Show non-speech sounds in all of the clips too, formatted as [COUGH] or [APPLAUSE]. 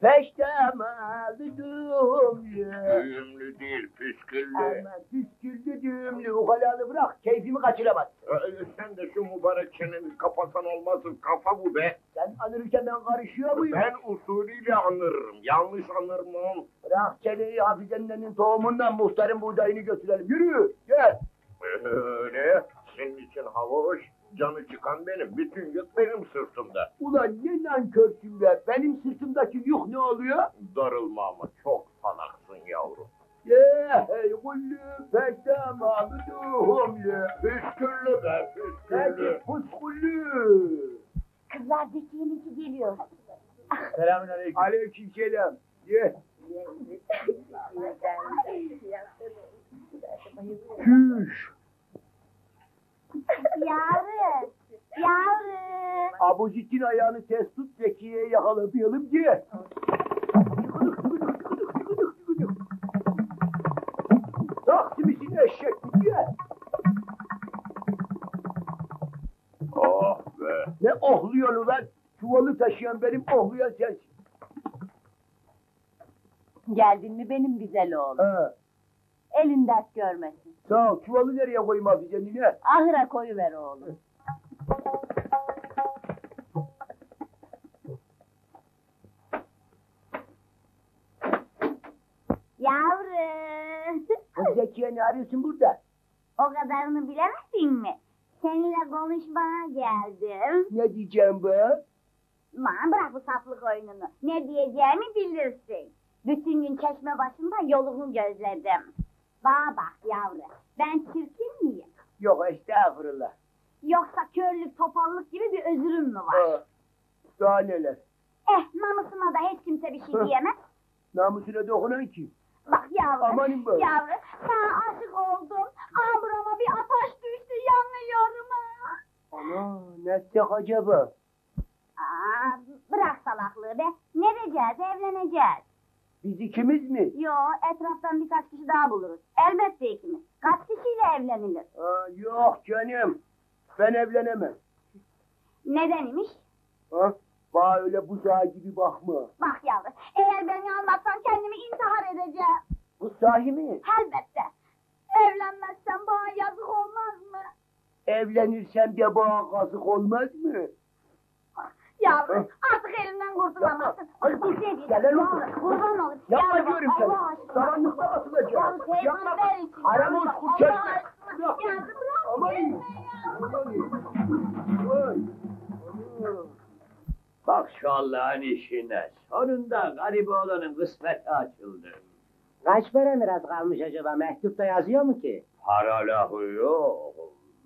peştemalı düğümlü. Düğümlü değil, püsküllü. Aman püsküllü düğümlü ukalalı bırak keyfimi kaçıramaz. Ee, sen de şu mübarek çeneni kapasan olmazsın. Kafa bu be. Sen anırken ben karışıyor muyum? Ben usulüyle anırırım. Yanlış anırmam. Bırak çeneyi Hafizenlerin tohumundan muhtarın buğdayını götürelim. Yürü gel. Öyle. Senin için hava hoş. Canı çıkan benim. Bütün yük benim sırtımda. Ulan ne nankörsün be. Benim sırtımdaki yük ne oluyor? Darılma ama çok salaksın yavrum. Ye hey kullu peştemalı düğümlü. Püsküllü be, Hadi püsküllü. Kızlar Zekiye'ninki geliyor. Selamünaleyküm. Aleykümselam. Ye. Küş. Yavrum, yavrum. Abuzitin ayağını ters tut Zekiye'ye yakalayalım diye. Taksimisin eşek diye. Oh be. Ne ohluyorsun ulan? Çuvalı taşıyan benim ohlayan sensin. Geldin mi benim güzel oğlum? Ha, Elin dert görmesin. sağ ol. Çuvalı nereye koyayım Hafize nine? Ahıra koyuver oğlum. Yavrum. Kız Zekiye ne arıyorsun burada? o kadarını bilemezsin mi? Seninle konuşmaya geldim. Ne diyeceğim bu? Aman bırak bu saflık oyununu. Ne diyeceğimi bilirsin. Bütün gün çeşme başında yolunu gözledim. Bana bak yavrum. Ben çirkin miyim? Yok estağfurullah. Yoksa körlük topallık gibi bir özürüm mü var? Ha, daha neler? Eh namusuma da hiç kimse bir şey Hı. diyemez. Namusuna dokunan kim? Bak yavrum. Amanın böyle. Yavrum sana aşık oldum. Aa burama bir ateş düştü yanıyorum ha. Ana ne etsek acaba? Aa bırak salaklığı be. Ne diyeceğiz evleneceğiz. Biz ikimiz mi? Yo etraftan birkaç kişi daha buluruz. Elbette ikimiz. Kaç kişiyle evlenilir? Ha, yok canım. Ben evlenemem. Neden imiş? Ha? Bana öyle buzağı gibi bakma. Bak yavrum eğer beni almazsan kendimi intihar edeceğim. Bu sahi mi? Elbette. Evlenmezsen bana yazık olmaz mı? Evlenirsem de bana kazık olmaz mı? Yavrum artık elimden kurtulamazsın. Hadi dur. Şey Gel lan olur, Kurban olayım. Yapma diyorum aşkına. Karanlıkta atılacağım. Yapma. peygamber için. Aramı Allah uçkur çekme. aşkına. Bırak. Yavrum, bırak. Aman. Bak şu Allah'ın işine. Sonunda garip oğlanın kısmeti açıldı. Kaç para miras kalmış acaba? Mektupta yazıyor mu ki? Para lafı yok.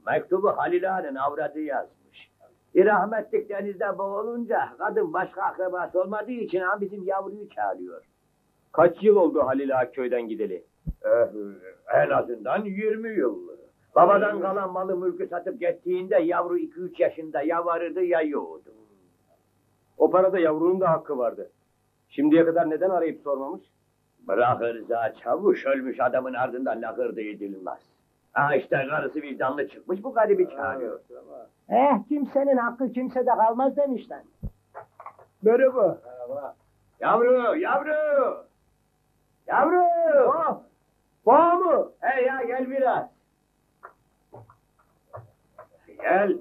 Mektubu Halil Ağa'nın avradı yazmış. Bir rahmetlik denizde boğulunca kadın başka akrabası olmadığı için ha bizim yavruyu çağırıyor. Kaç yıl oldu Halil Ağa köyden gideli? Eh, en azından 20 yıl. Babadan kalan malı mülkü satıp gittiğinde yavru 2-3 yaşında ya varırdı ya yoğdu. O parada yavrunun da hakkı vardı. Şimdiye kadar neden arayıp sormamış? Bırak Rıza çavuş ölmüş adamın ardından lakırdı edilmez. Ha işte karısı vicdanlı çıkmış bu garibi çağırıyor. Eh kimsenin hakkı kimsede kalmaz demişler. Merhaba. Yavru, yavru! Yavru! Ah, Bağ mı? Hey ya gel biraz. Gel.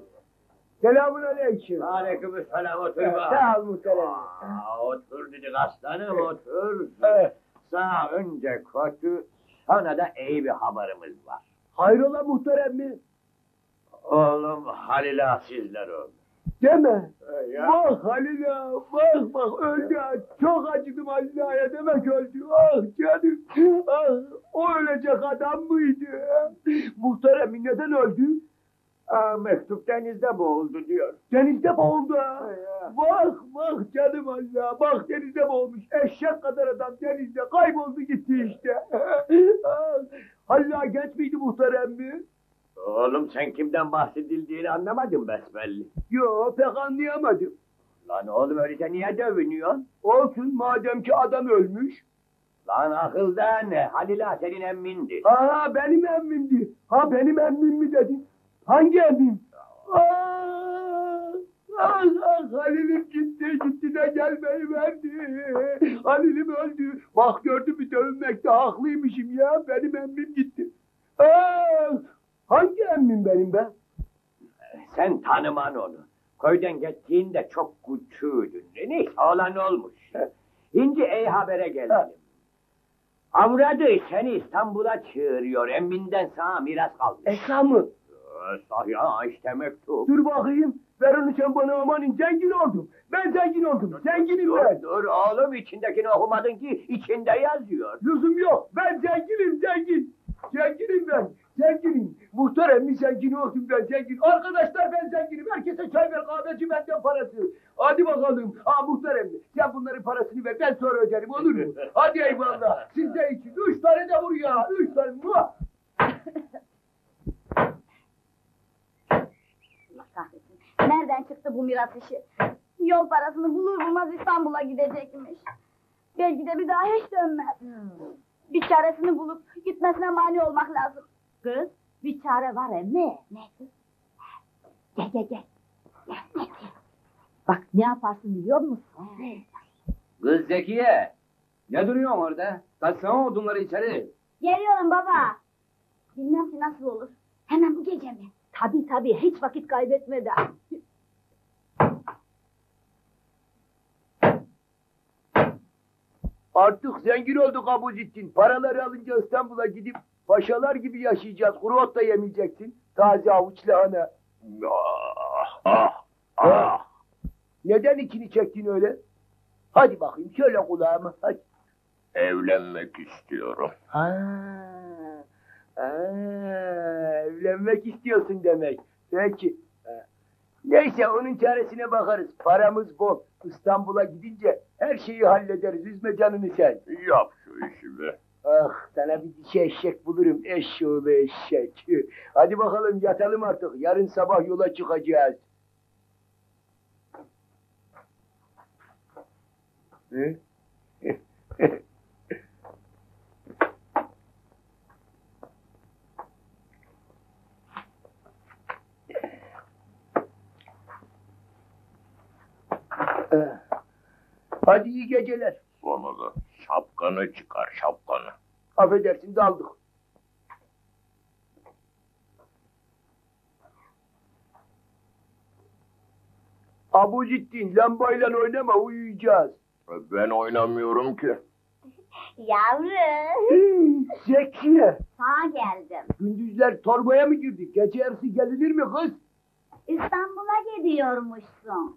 Selamun aleyküm. Aleyküm selam otur Evet, bak. Sağ ol muhterem. Aa, otur dedik aslanım otur. Evet. Sağ önce kötü sonra da iyi bir haberimiz var. Hayrola muhterem mi? Oğlum Halil Ağa sizler oldu. Deme. Ya. Bak Halil ağa, bak bak öldü. Çok acıdım Halil ağaya demek öldü. Ah canım. Ah, o ölecek adam mıydı? Muhterem neden öldü? Aa, mektup denizde boğuldu diyor. Denizde boğuldu ha. Bak bak canım Allah. Bak denizde boğulmuş. Eşek kadar adam denizde kayboldu gitti işte. [LAUGHS] Halil ağa genç miydi muhterem mi? Oğlum sen kimden bahsedildiğini anlamadın besbelli. Yo pek anlayamadım. Lan oğlum öyleyse niye dövünüyorsun? Olsun madem ki adam ölmüş. Lan akılda ne? Halil Ağa senin emmindi. Ha benim emmimdi. Ha benim emmim mi dedin? Hangi emmim? Aa, Ah ah Halil'im gitti gitti de gelmeyi verdi. Halil'im öldü. Bak gördün mü dövünmekte haklıymışım ya. Benim emmim gitti. Ah, hangi emmim benim be? Sen tanıman onu. Köyden gittiğinde çok küçüğüydün. Neyse olan olmuş. Şimdi iyi habere gelelim. Amradı seni İstanbul'a çağırıyor. Emminden sana miras kalmış. Esa mı? Ee, Ya işte mektup. Dur bakayım. Ver onu sen bana amanın zengin oldum. Ben zengin oldum. Zenginim Dur, ben. dur oğlum içindekini okumadın ki içinde yazıyor. Lüzum yok. Ben zenginim zengin. Zenginim ben. Zenginim. Muhtar emmi zengin oldum ben zengin. Arkadaşlar ben zenginim. Herkese çay ver kahveci benden parası. Hadi bakalım. Ha muhtar emmi. Sen bunların parasını ver. Ben sonra öderim olur mu? [LAUGHS] Hadi eyvallah. Siz de için. Üç tane de vur ya. Üç tane. Muah. Allah kahretsin. Nereden çıktı bu miras işi? Yol parasını bulur bulmaz İstanbul'a gidecekmiş. Belki de bir daha hiç dönmez. Bir çaresini bulup gitmesine mani olmak lazım. Kız, bir çare var emmi. Ne gel gel. Gel, gel, gel. Bak ne yaparsın biliyor musun? Kız Zekiye. Ne duruyorsun orada? Taksana odunları içeri. Geliyorum baba. Bilmem ki nasıl olur. Hemen bu gece mi? Tabii tabii hiç vakit kaybetmeden. Artık zengin olduk Abuzettin. Paraları alınca İstanbul'a gidip paşalar gibi yaşayacağız. Kuru ot da yemeyeceksin. Taze avuç lahana. Ah, ah, ah. Neden ikini çektin öyle? Hadi bakayım şöyle kulağıma. Hadi. Evlenmek istiyorum. Ha, ha, evlenmek istiyorsun demek. Peki. Ha. Neyse onun çaresine bakarız. Paramız bol. İstanbul'a gidince her şeyi hallederiz. Üzme canını sen. Yap şu işi be. Ah sana bir dişi eşek bulurum. Eşşoğlu eşek. [LAUGHS] Hadi bakalım yatalım artık. Yarın sabah yola çıkacağız. Hı? [LAUGHS] Hadi iyi geceler. Sonra da şapkanı çıkar şapkanı. Affedersin daldık. Abucittin lambayla oynama uyuyacağız. Ben oynamıyorum ki. Yavrum. Zekiye. Sağa geldim. Gündüzler torbaya mı girdik? Gece yarısı gelinir mi kız? İstanbul'a gidiyormuşsun.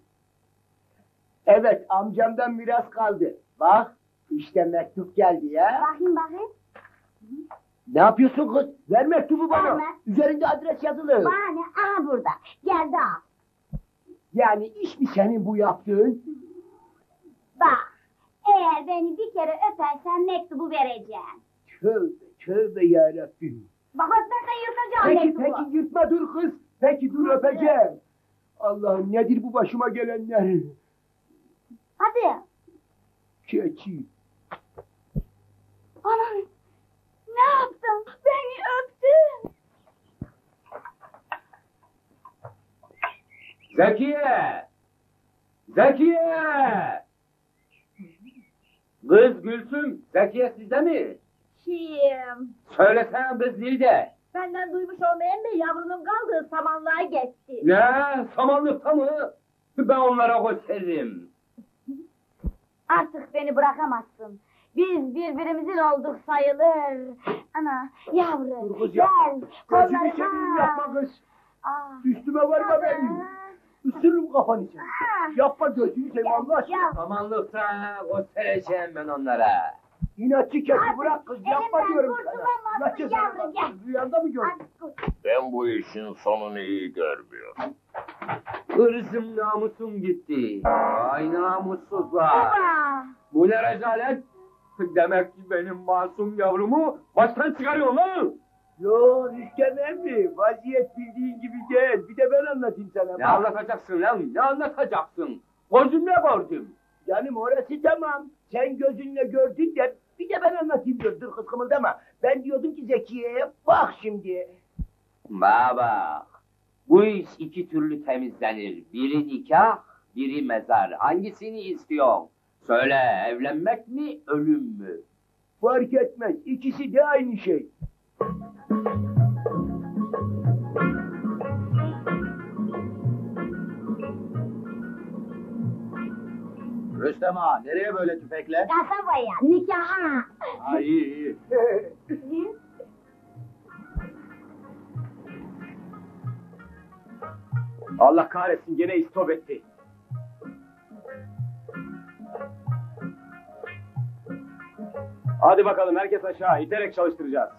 Evet amcamdan miras kaldı. Bak işte mektup geldi ya. Bakayım bakayım. Ne yapıyorsun kız? Ver mektubu bana. Verme. Üzerinde adres yazılı. Bana ne? Aha burada. Geldi al. Yani iş mi senin bu yaptığın? Bak. Eğer beni bir kere öpersen mektubu vereceğim. Tövbe tövbe yarabbim. Bak öpmezsen yırtacağım Peki mektubu. peki yırtma dur kız. Peki dur öpeceğim. Allah'ım nedir bu başıma gelenler? Hadi. Keçi. Anam. Ne yaptın? Beni öptün. Zekiye! Zekiye! Kız Gülsüm, Zekiye sizde mi? Kim? Söylesene kız dilde. Benden duymuş olmayan da yavrunun kaldığı samanlığa geçti. Ne? Samanlıkta mı? Ben onlara gösteririm. Artık beni bırakamazsın. Biz birbirimizin olduk sayılır. Ana yavrum Dur kız gel yapma. Gözünü seveyim kollarıma. yapma kız. Aa, Üstüme varma benim. Isırırım kafanı sen. Ah. Yapma gözünü seveyim Allah aşkına. Ya, Samanlıkta göstereceğim ben onlara. İnatçı keçi bırak kız yapma diyorum sana. İnatçı sana. gel. Rüyanda mı gördün? Ben bu işin sonunu iyi görmüyorum. Hırsım namusum gitti. Ay namussuzlar. Baba. Bu ne rezalet? Demek ki benim masum yavrumu baştan çıkarıyor lan. Yo Rüstem emmi vaziyet bildiğin gibi değil. Bir de ben anlatayım sana. Ne Bak, anlatacaksın lan? Ne anlatacaksın? Gözümle gördüm. Canım orası tamam. Sen gözünle gördün de bir de ben anlatayım dur. Dur kız kımıldama. Ben diyordum ki Zekiye'ye bak şimdi. Baba. Bu iş iki türlü temizlenir. Biri nikah, biri mezar. Hangisini istiyorsun? Söyle, evlenmek mi, ölüm mü? Fark etmez. İkisi de aynı şey. Rüstem ağa nereye böyle tüfekle? Kasabaya, nikaha. Ha iyi iyi. [LAUGHS] Allah kahretsin gene istop etti. Hadi bakalım herkes aşağı iterek çalıştıracağız.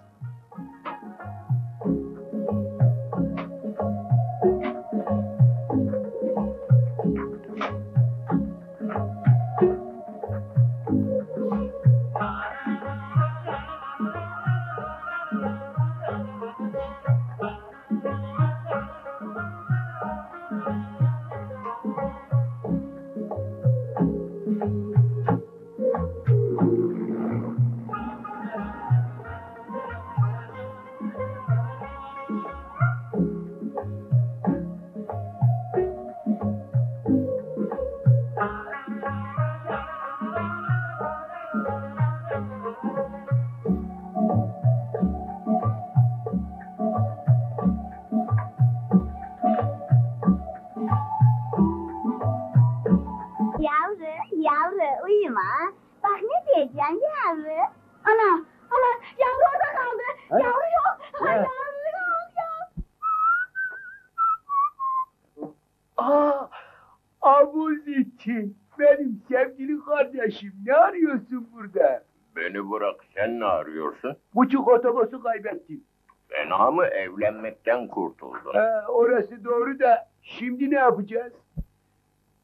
Arıyorsun? Buçuk otobüsü kaybettim. Fena mı evlenmekten kurtuldun? Ha, orası doğru da şimdi ne yapacağız?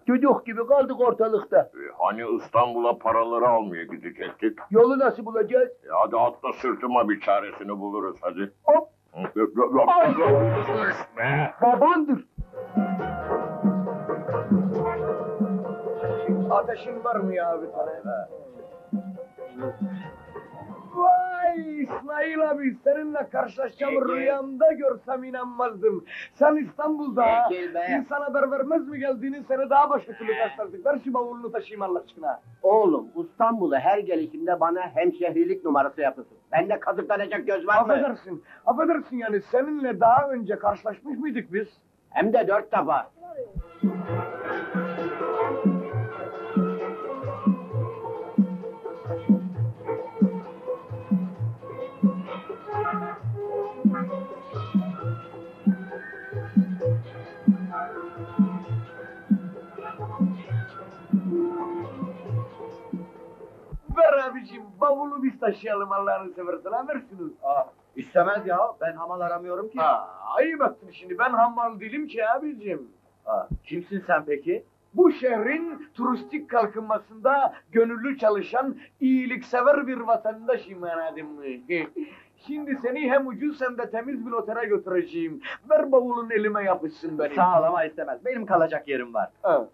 Çocuk gibi kaldık ortalıkta. E, hani İstanbul'a paraları almaya gidecektik? Yolu nasıl bulacağız? E, hadi atla sırtıma bir çaresini buluruz hadi. Hop, Ay! Be! babandır. Ateşin var mı ya bir tane? Vay İsmail abi seninle karşılaşacağım Peki. rüyamda görsem inanmazdım. Sen İstanbul'da Peki be. insan haber vermez mi geldiğini seni daha başka türlü karşılardık. Ver şu bavulunu taşıyayım Allah aşkına. Oğlum İstanbul'a her gelişimde bana hemşehrilik numarası yapıyorsun. Bende kazıklanacak göz var mı? Affedersin, affedersin yani seninle daha önce karşılaşmış mıydık biz? Hem de dört defa. Abicim bavulu biz taşıyalım Allah'ını seversen ver şunu. Aa, istemez ya ben hamal aramıyorum ki. Ha, ayıp ettin şimdi ben hammal değilim ki abicim. Aa, kimsin sen peki? Bu şehrin turistik kalkınmasında gönüllü çalışan, iyiliksever bir vatandaşım anladın mı? [LAUGHS] Şimdi seni hem ucuz hem de temiz bir otele götüreceğim. Ver bavulun elime yapışsın benim. Sağ ol ama istemez. Benim kalacak yerim var. Ha.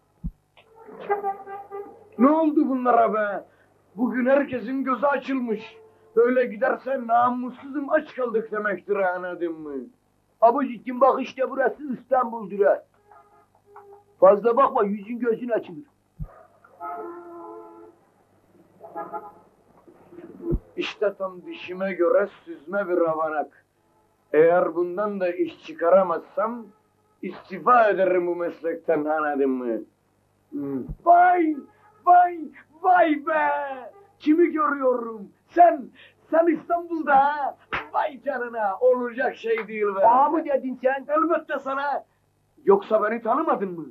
Ne oldu bunlara be? Bugün herkesin gözü açılmış. Böyle gidersen namussuzum aç kaldık demektir anladın mı? Abucik'im bak işte burası İstanbul'dur ha. Fazla bakma yüzün gözün açılır. İşte tam dişime göre süzme bir avanak. Eğer bundan da iş çıkaramazsam istifa ederim bu meslekten anladın mı? Hmm. Vay! Vay! Vay be! Kimi görüyorum? Sen! Sen İstanbul'da ha! Vay canına! Olacak şey değil be! Ağa mı dedin sen? Elbette sana! Yoksa beni tanımadın mı?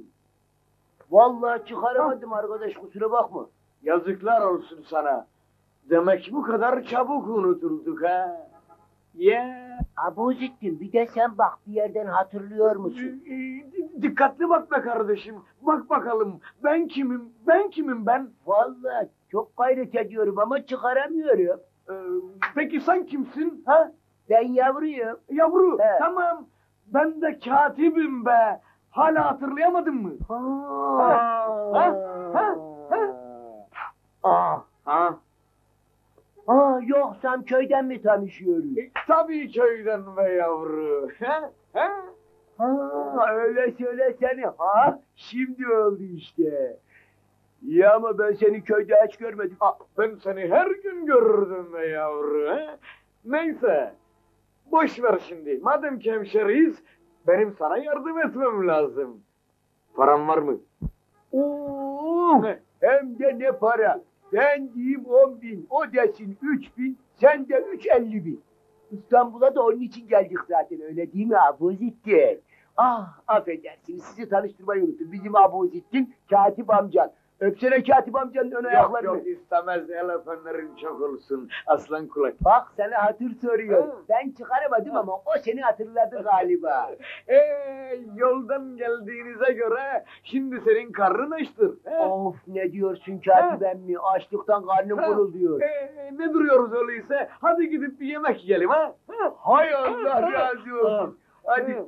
Vallahi çıkaramadım arkadaş kusura bakma. Yazıklar olsun sana. Demek bu kadar çabuk unutulduk ha. Ya. Abuzittin bir de sen bak bir yerden hatırlıyor musun? Ee, Dikkatli bak be kardeşim. Bak bakalım ben kimim? Ben kimim ben? Vallahi çok gayret ediyorum ama çıkaramıyorum. Ee, peki sen kimsin? Ha? Ben yavruyum. Yavru. He. Tamam. Ben de katibim be. Hala hatırlayamadın mı? Ha. Ha? Ha? Ha? Aa. Ha? Aa yoksam köyden mi tanışıyoruz? E, tabii köyden be yavru. Ha? Ha? Ha öyle söylesene ha. Şimdi oldu işte. Ya ama ben seni köyde hiç görmedim. Ah, ben seni her gün görürdüm be yavru. He? Neyse. Boş ver şimdi. Madem ki hemşeriyiz, benim sana yardım etmem lazım. Param var mı? Oo, hem de ne para. Ben diyeyim on bin, o desin üç bin, sen de üç elli bin. İstanbul'a da onun için geldik zaten öyle değil mi Abuzittin? Ah affedersiniz sizi tanıştırmayı unuttum. Bizim Abuzittin Katip amcan. Öpsene Katip amcanın ön Yok ayaklarını. yok istemez el öpenlerin çok olsun. Aslan kulak. Bak sana hatır soruyor. Ha. Ben çıkaramadım ama o seni hatırladı galiba. [LAUGHS] Ee, yoldan geldiğinize göre şimdi senin karnın açtır. He? of ne diyorsun Katip emmi? Açlıktan karnım Ha. gurulduyor. Ee, ne duruyoruz öyleyse? Hadi gidip bir yemek yiyelim ha. ha? Hay Allah razı olsun. Hadi Ha.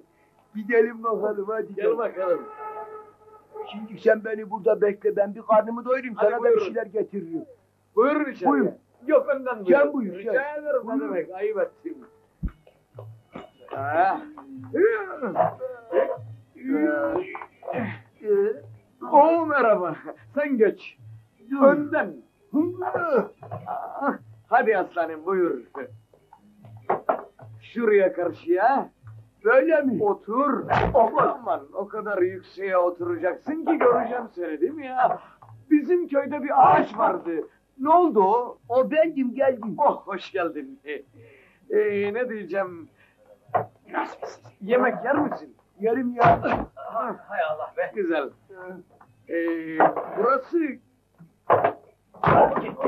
gidelim bakalım hadi. Gel bakalım. Şimdi sen beni burada bekle ben bir karnımı doyurayım Hadi sana da bir şeyler getiririm. Buyurun içeri. Buyur. Yok önden Gel buyur, Rica gel. ederim ne Buyur. demek ayıp ettim. Ee, Oo merhaba. Sen geç. Önden. Hadi aslanım buyur. Şuraya karşıya. Böyle mi? Otur. Aman o kadar yükseğe oturacaksın ki göreceğim seni değil mi ya? Bizim köyde bir ağaç vardı. Ne oldu o? O bendim geldim. Oh hoş geldin. Ee, ne diyeceğim? Yemek yer misin? Yerim ya. Hay Allah be. Güzel. Ee, burası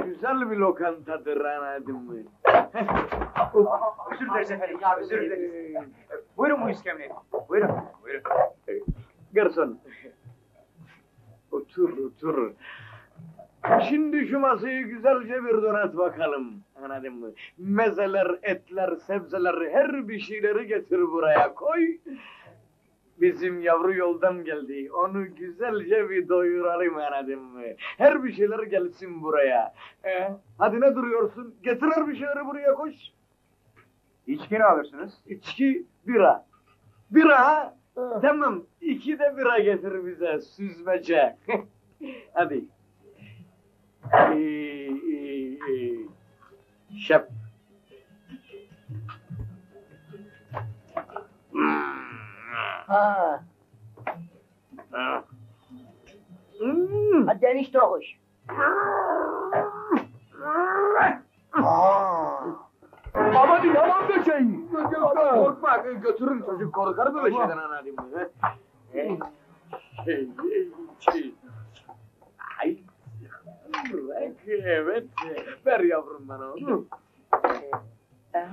güzel bir lokantadır anladın mı? Özür dileriz efendim ya özür dileriz. Buyurun bu iskemleyi. Buyurun. Buyurun. Ee, Garson. Otur otur. Şimdi şu masayı güzelce bir donat bakalım. Anladın mı? Mezeler, etler, sebzeler, her bir şeyleri getir buraya koy. Bizim yavru yoldan geldi. Onu güzelce bir doyuralım anladın mı? Her bir şeyler gelsin buraya. Ee, hadi ne duruyorsun? Getir her bir şeyleri buraya koş. İçki ne alırsınız? İçki, bira. Bira ha? Tamam, iki de bira getir bize, süzmece. [LAUGHS] Hadi. Ee, ee, ee. Şef. Ha. Hmm. Hadi enişte hoş. Aman diyeyim aman döşeyi. Korkma, götürün çocuk korkar böyle şeyden? He? Şey, şey. Ay. Bırak, evet. Ver yavrum bana onu. Ha?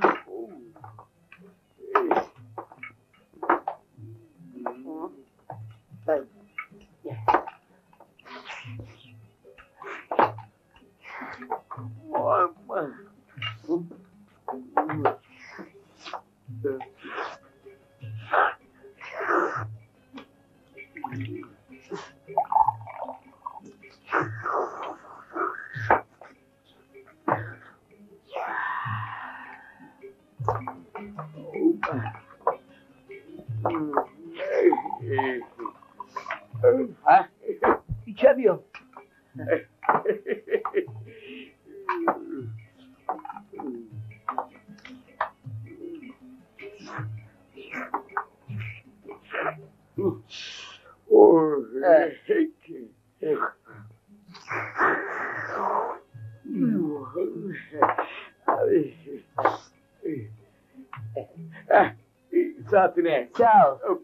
Saatine. Sağ ol.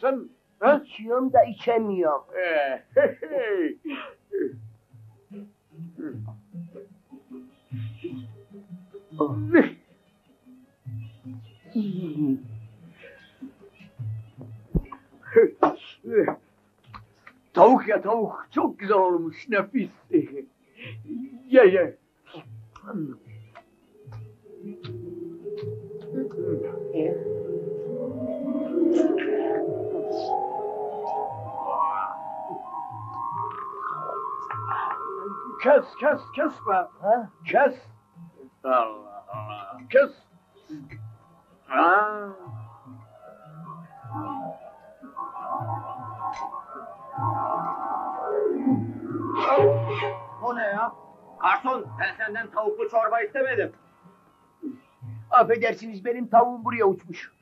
sen? Ha? İçiyorum da içemiyorum. Ee, hey, hey. Oh. tavuk ya tavuk. Çok güzel olmuş. Nefis. [LAUGHS] ye ye. Kes be. Kes. Allah Allah. Kes. Ha. O ne ya? Garson ben senden tavuklu çorba istemedim. Affedersiniz benim tavuğum buraya uçmuş.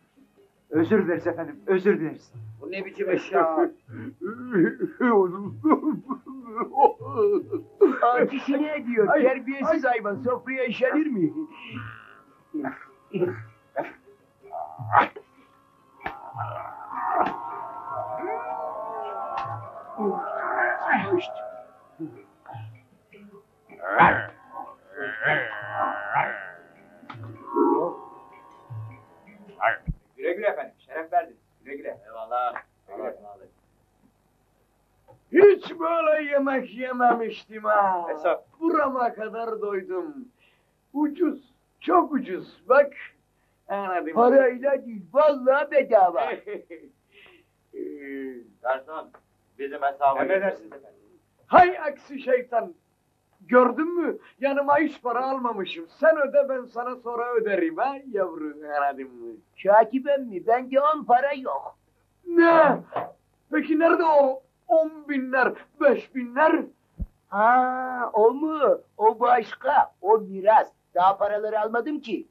Özür dileriz efendim, özür dileriz. Bu ne biçim iş ya? [LAUGHS] Aa, kişi ne ediyor? Terbiyesiz hayvan sofraya işenir mi? Güle güle efendim, şeref verdiniz. Güle güle. Eyvallah. Hiç böyle yemek yememiştim ha. Hesap. Burama kadar doydum. Ucuz, çok ucuz. Bak. Anladım. Parayla değil, vallahi bedava. [LAUGHS] Garson bizim hesaba Emredersiniz efendim. Hay aksi şeytan. Gördün mü? Yanıma hiç para almamışım. Sen öde ben sana sonra öderim ha yavru. Anladın mı? Katibem mi? Bende on para yok. Ne? Peki nerede o on binler, beş binler? Ha, o mu? O başka. O miras. Daha paraları almadım ki.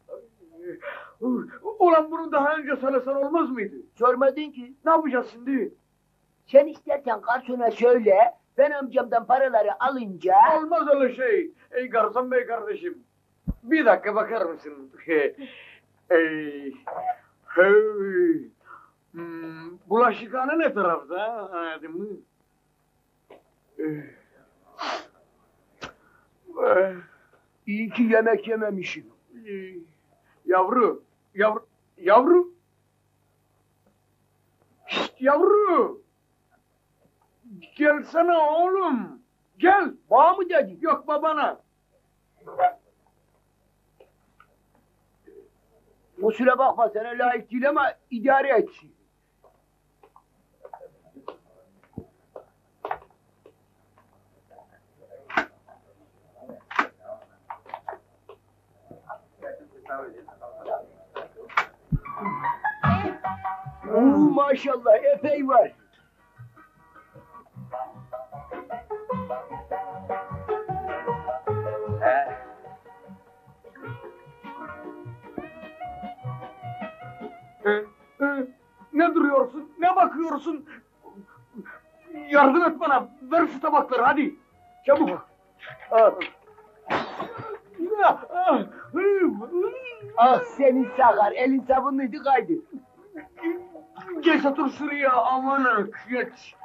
Ulan bunu daha önce söylesen olmaz mıydı? Sormadın ki. Ne yapacağız şimdi? Sen istersen garsona söyle. Ben amcamdan paraları alınca... Olmaz öyle şey. Ey garson bey kardeşim. Bir dakika bakar mısın? [LAUGHS] Ey, hey. Hmm, bulaşıkhane ne tarafta? Anladın mı? İyi ki yemek yememişim. Yavru, yavru, yavru. Şşt, yavru. Gelsene oğlum. Gel. Bana mı dedin? Yok babana. Kusura bakma sana layık değil ama idare etsin. Oo, maşallah epey var. Ee, e, ne duruyorsun? Ne bakıyorsun? Yardım et bana. Ver şu tabakları hadi. Çabuk. Ah. Ah, ah, senin sakar elin sabunluydu kaydı. Geç otur şuraya aman geç.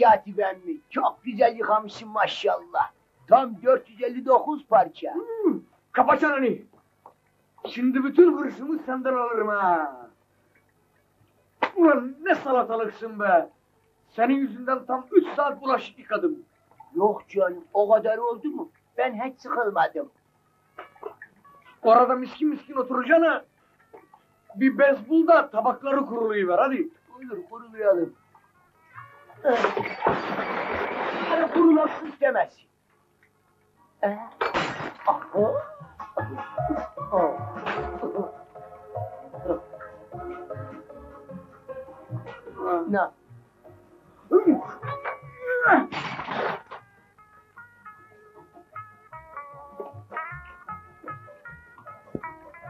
Katibem mi? Çok güzel yıkamışsın maşallah. Tam 459 parça. Kapa çeneni. Şimdi bütün hırsımı senden alırım ha. Ulan ne salatalıksın be. Senin yüzünden tam üç saat bulaşık yıkadım. Yok canım o kadar oldu mu? Ben hiç sıkılmadım. Orada miskin miskin oturacağına bir bez bul da tabakları kuruluyor hadi. Buyur kurulayalım. Bana kurulasın istemez. Ee? Aha. Ne?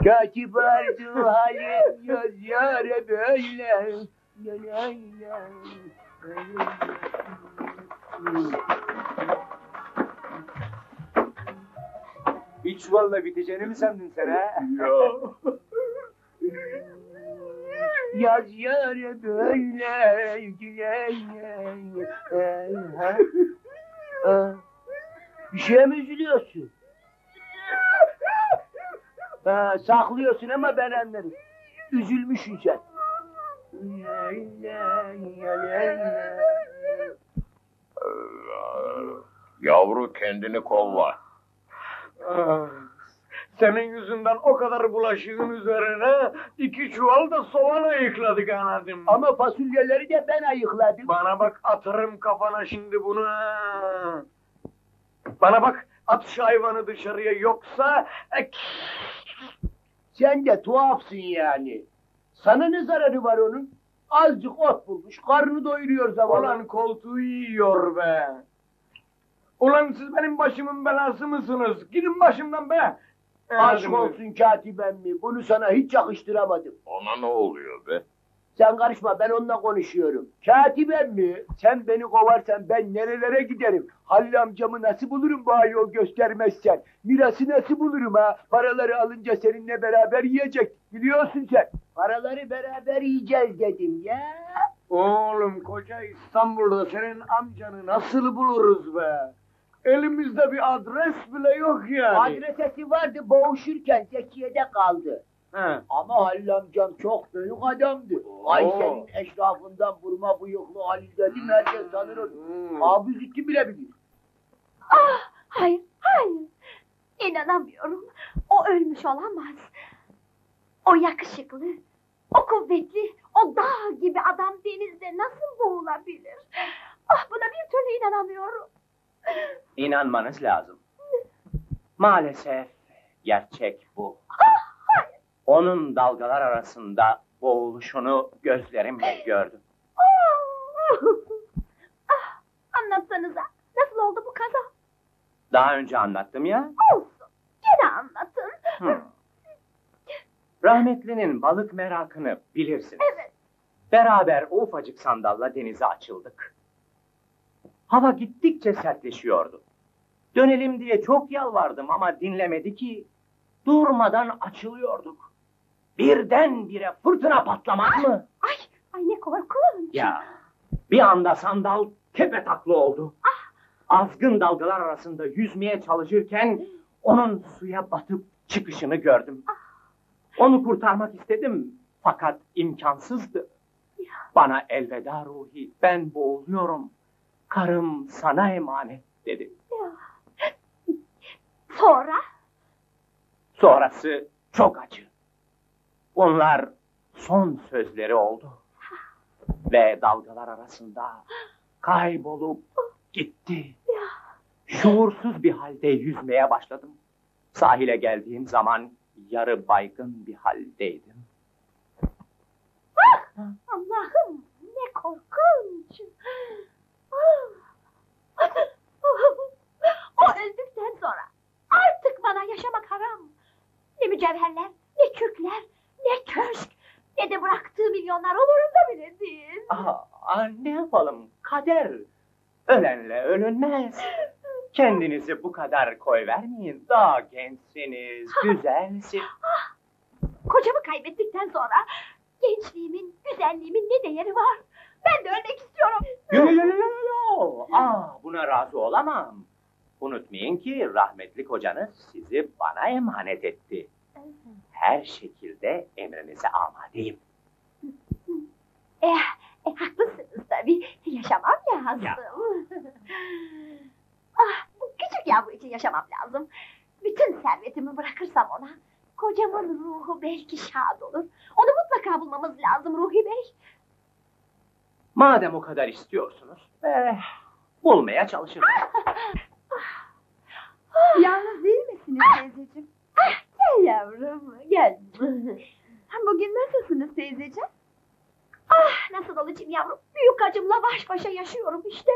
Katip arzu halim yaz yâre böyle. La Bir çuvalla biteceğini mi sandın sen ha? Yaz yarı böyle güle Ha? Bir şeye mi üzülüyorsun? Ha, saklıyorsun ama ben anlarım. Üzülmüşsün sen. Yavru kendini kolla. Ah, Senin yüzünden o kadar bulaşığın üzerine iki çuval da soğan ayıkladık anladım. Ama fasulyeleri de ben ayıkladım. Bana bak atırım kafana şimdi bunu. ha. Bana bak at şu hayvanı dışarıya yoksa ek, Sen de tuhafsın yani. Sana ne zararı var onun? Azıcık ot bulmuş, karnını doyuruyor zavallı. Ulan koltuğu yiyor be. Ulan siz benim başımın belası mısınız? Gidin başımdan be. Aşk olsun katiben mi? Bunu sana hiç yakıştıramadım. Ona ne oluyor be? Sen karışma ben onunla konuşuyorum. Katiben mi? Sen beni kovarsan ben nerelere giderim? Halil amcamı nasıl bulurum bana yol göstermezsen? Mirası nasıl bulurum ha? Paraları alınca seninle beraber yiyecek. Biliyorsun sen. Paraları beraber yiyeceğiz dedim ya. Oğlum koca İstanbul'da senin amcanı nasıl buluruz be? Elimizde bir adres bile yok yani. Adresesi vardı boğuşurken Zekiye'de kaldı. He. Ama Halil amcam çok büyük adamdı. Ayşe'nin eşrafından vurma bıyıklı Halil dedim herkes tanır onu. Hmm. Abi Züttü bile bilir. Ah, hayır, hayır. İnanamıyorum. O ölmüş olamaz. O yakışıklı, o kuvvetli, o dağ gibi adam denizde nasıl boğulabilir? Ah buna bir türlü inanamıyorum. İnanmanız lazım. Maalesef gerçek bu. Onun dalgalar arasında boğuluşunu gözlerimle gördüm. [LAUGHS] Ah, anlatsanıza. Nasıl oldu bu kaza? Daha önce anlattım ya. Olsun. Gene anlatın. Hı. Rahmetlinin balık merakını bilirsiniz. Evet. Beraber o ufacık sandalla denize açıldık. Hava gittikçe sertleşiyordu. Dönelim diye çok yalvardım ama dinlemedi ki durmadan açılıyorduk. Birdenbire fırtına patlamak mı? Ay, ay ne korkunç. Ya bir anda sandal tepe taklı oldu. Azgın dalgalar arasında yüzmeye çalışırken onun suya batıp çıkışını gördüm. Onu kurtarmak istedim fakat imkansızdı. Bana elveda Ruhi ben boğuluyorum. Karım sana emanet dedi. Sonra? Sonrası çok acı. Bunlar son sözleri oldu. Ve dalgalar arasında kaybolup gitti. Şuursuz bir halde yüzmeye başladım. Sahile geldiğim zaman yarı baygın bir haldeydim. Allah'ım ne korkunç. o öldükten sonra artık bana yaşamak haram. Ne mücevherler, ne kürkler, ne köşk, ne de bıraktığı milyonlar umurumda bile değil. Aa, aa, ne yapalım kader. Ölenle ölünmez. Kendinizi bu kadar koy vermeyin. Daha gençsiniz, güzelsiniz. Kocamı kaybettikten sonra gençliğimin, güzelliğimin ne değeri var? Ben de ölmek istiyorum. Yo yo yo yo yo. Aa, buna razı olamam. Unutmayın ki rahmetli kocanız sizi bana emanet etti. Her şekilde emrinize amadeyim. [LAUGHS] Eh, eh, haklısınız tabii. Yaşamam lazım. Ya. [LAUGHS] ah, bu küçük yavru için yaşamam lazım. Bütün servetimi bırakırsam ona, kocamın ruhu belki şad olur. Onu mutlaka bulmamız lazım Ruhi Bey. Madem o kadar istiyorsunuz, eh, bulmaya çalışırım. [LAUGHS] Yalnız değil misiniz teyzeciğim? Gel yavrum, gel. Bugün nasılsınız teyzeciğim? ah, nasıl olacağım yavrum? Büyük acımla baş başa yaşıyorum işte.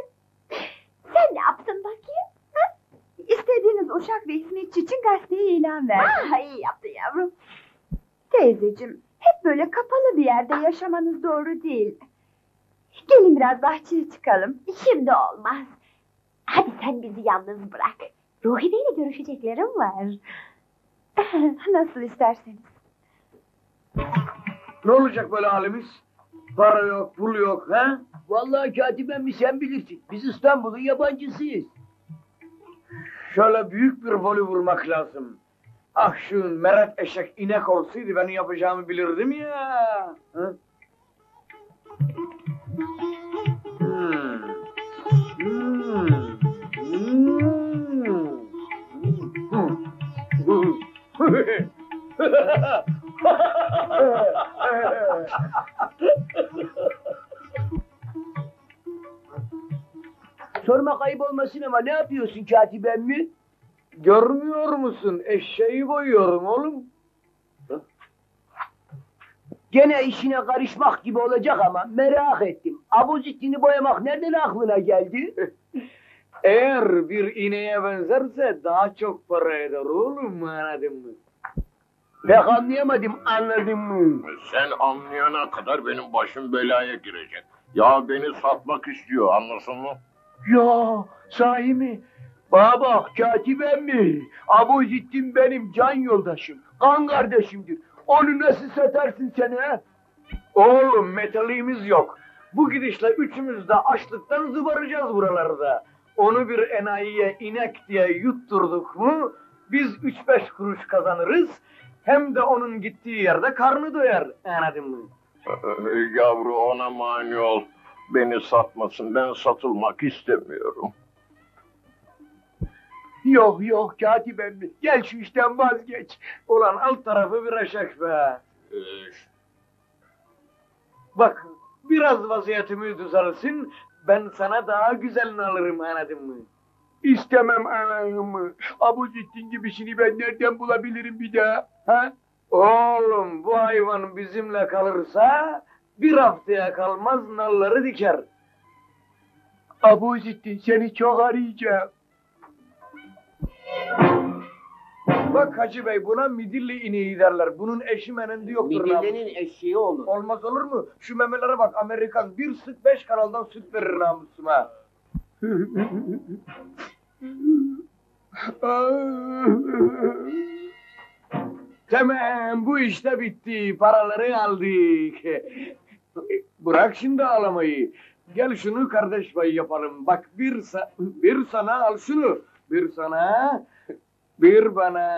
Sen ne yaptın bakayım? Ha? İstediğiniz uşak ve hizmetçi için gazeteye ilan verdim. Ah, iyi yaptın yavrum. Teyzeciğim, hep böyle kapalı bir yerde yaşamanız doğru değil. Gelin biraz bahçeye çıkalım. Şimdi olmaz. Hadi sen bizi yalnız bırak. Ruhi Bey'le görüşeceklerim var. [LAUGHS] Nasıl isterseniz. Ne olacak böyle halimiz? Para yok, pul yok, ha? Vallahi katip emmi sen bilirsin. Biz İstanbul'un yabancısıyız. Şöyle büyük bir volü vurmak lazım. Ah şu meret eşek inek olsaydı ben yapacağımı bilirdim ya. Hı? Hmm. Hmm. [LAUGHS] Hmm. Sormak ayıp olmasın ama ne yapıyorsun katip emmi? Görmüyor musun? Eşeği boyuyorum oğlum. Gene işine karışmak gibi olacak ama merak ettim. Abuzittin'i boyamak nereden aklına geldi? [LAUGHS] Eğer bir ineğe benzerse daha çok para eder oğlum anladın mı? Pek anlayamadım anladın mı? Sen anlayana kadar benim başım belaya girecek. Ya beni satmak istiyor anlasın mı? Ya sahi mi? Bana bak katip emmi. Abuzittin benim can yoldaşım. Kan kardeşimdir. Onu nasıl satarsın sen ha? Oğlum metaliğimiz yok. Bu gidişle üçümüz de açlıktan zıbaracağız buralarda. Onu bir enayiye inek diye yutturduk mu biz üç beş kuruş kazanırız. Hem de onun gittiği yerde karnı doyar. Anladın mı? Ee, Yavru ona mani ol. Beni satmasın. Ben satılmak istemiyorum. Yok yok katip emmi. Gel şu işten vazgeç. Ulan alt tarafı bir eşek be. Ee, Bak biraz vaziyetimi düzelsin ben sana daha güzelini alırım anladın mı? İstemem anamı. Abuzittin gibisini ben nereden bulabilirim bir daha? Ha? Oğlum bu hayvan bizimle kalırsa bir haftaya kalmaz nalları diker. Abuzittin seni çok arayacağım. Bak Hacı Bey buna midilli ineği derler. Bunun eşi menendi yoktur. Midillenin eşeği olur. Olmaz olur mu? Şu memelere bak Amerikan bir süt beş kanaldan süt verir namusuma. Tamam bu işte bitti. Paraları aldık. Bırak şimdi ağlamayı. Gel şunu kardeş payı yapalım. Bak bir, sa- bir sana al şunu. Bir sana, bir bana.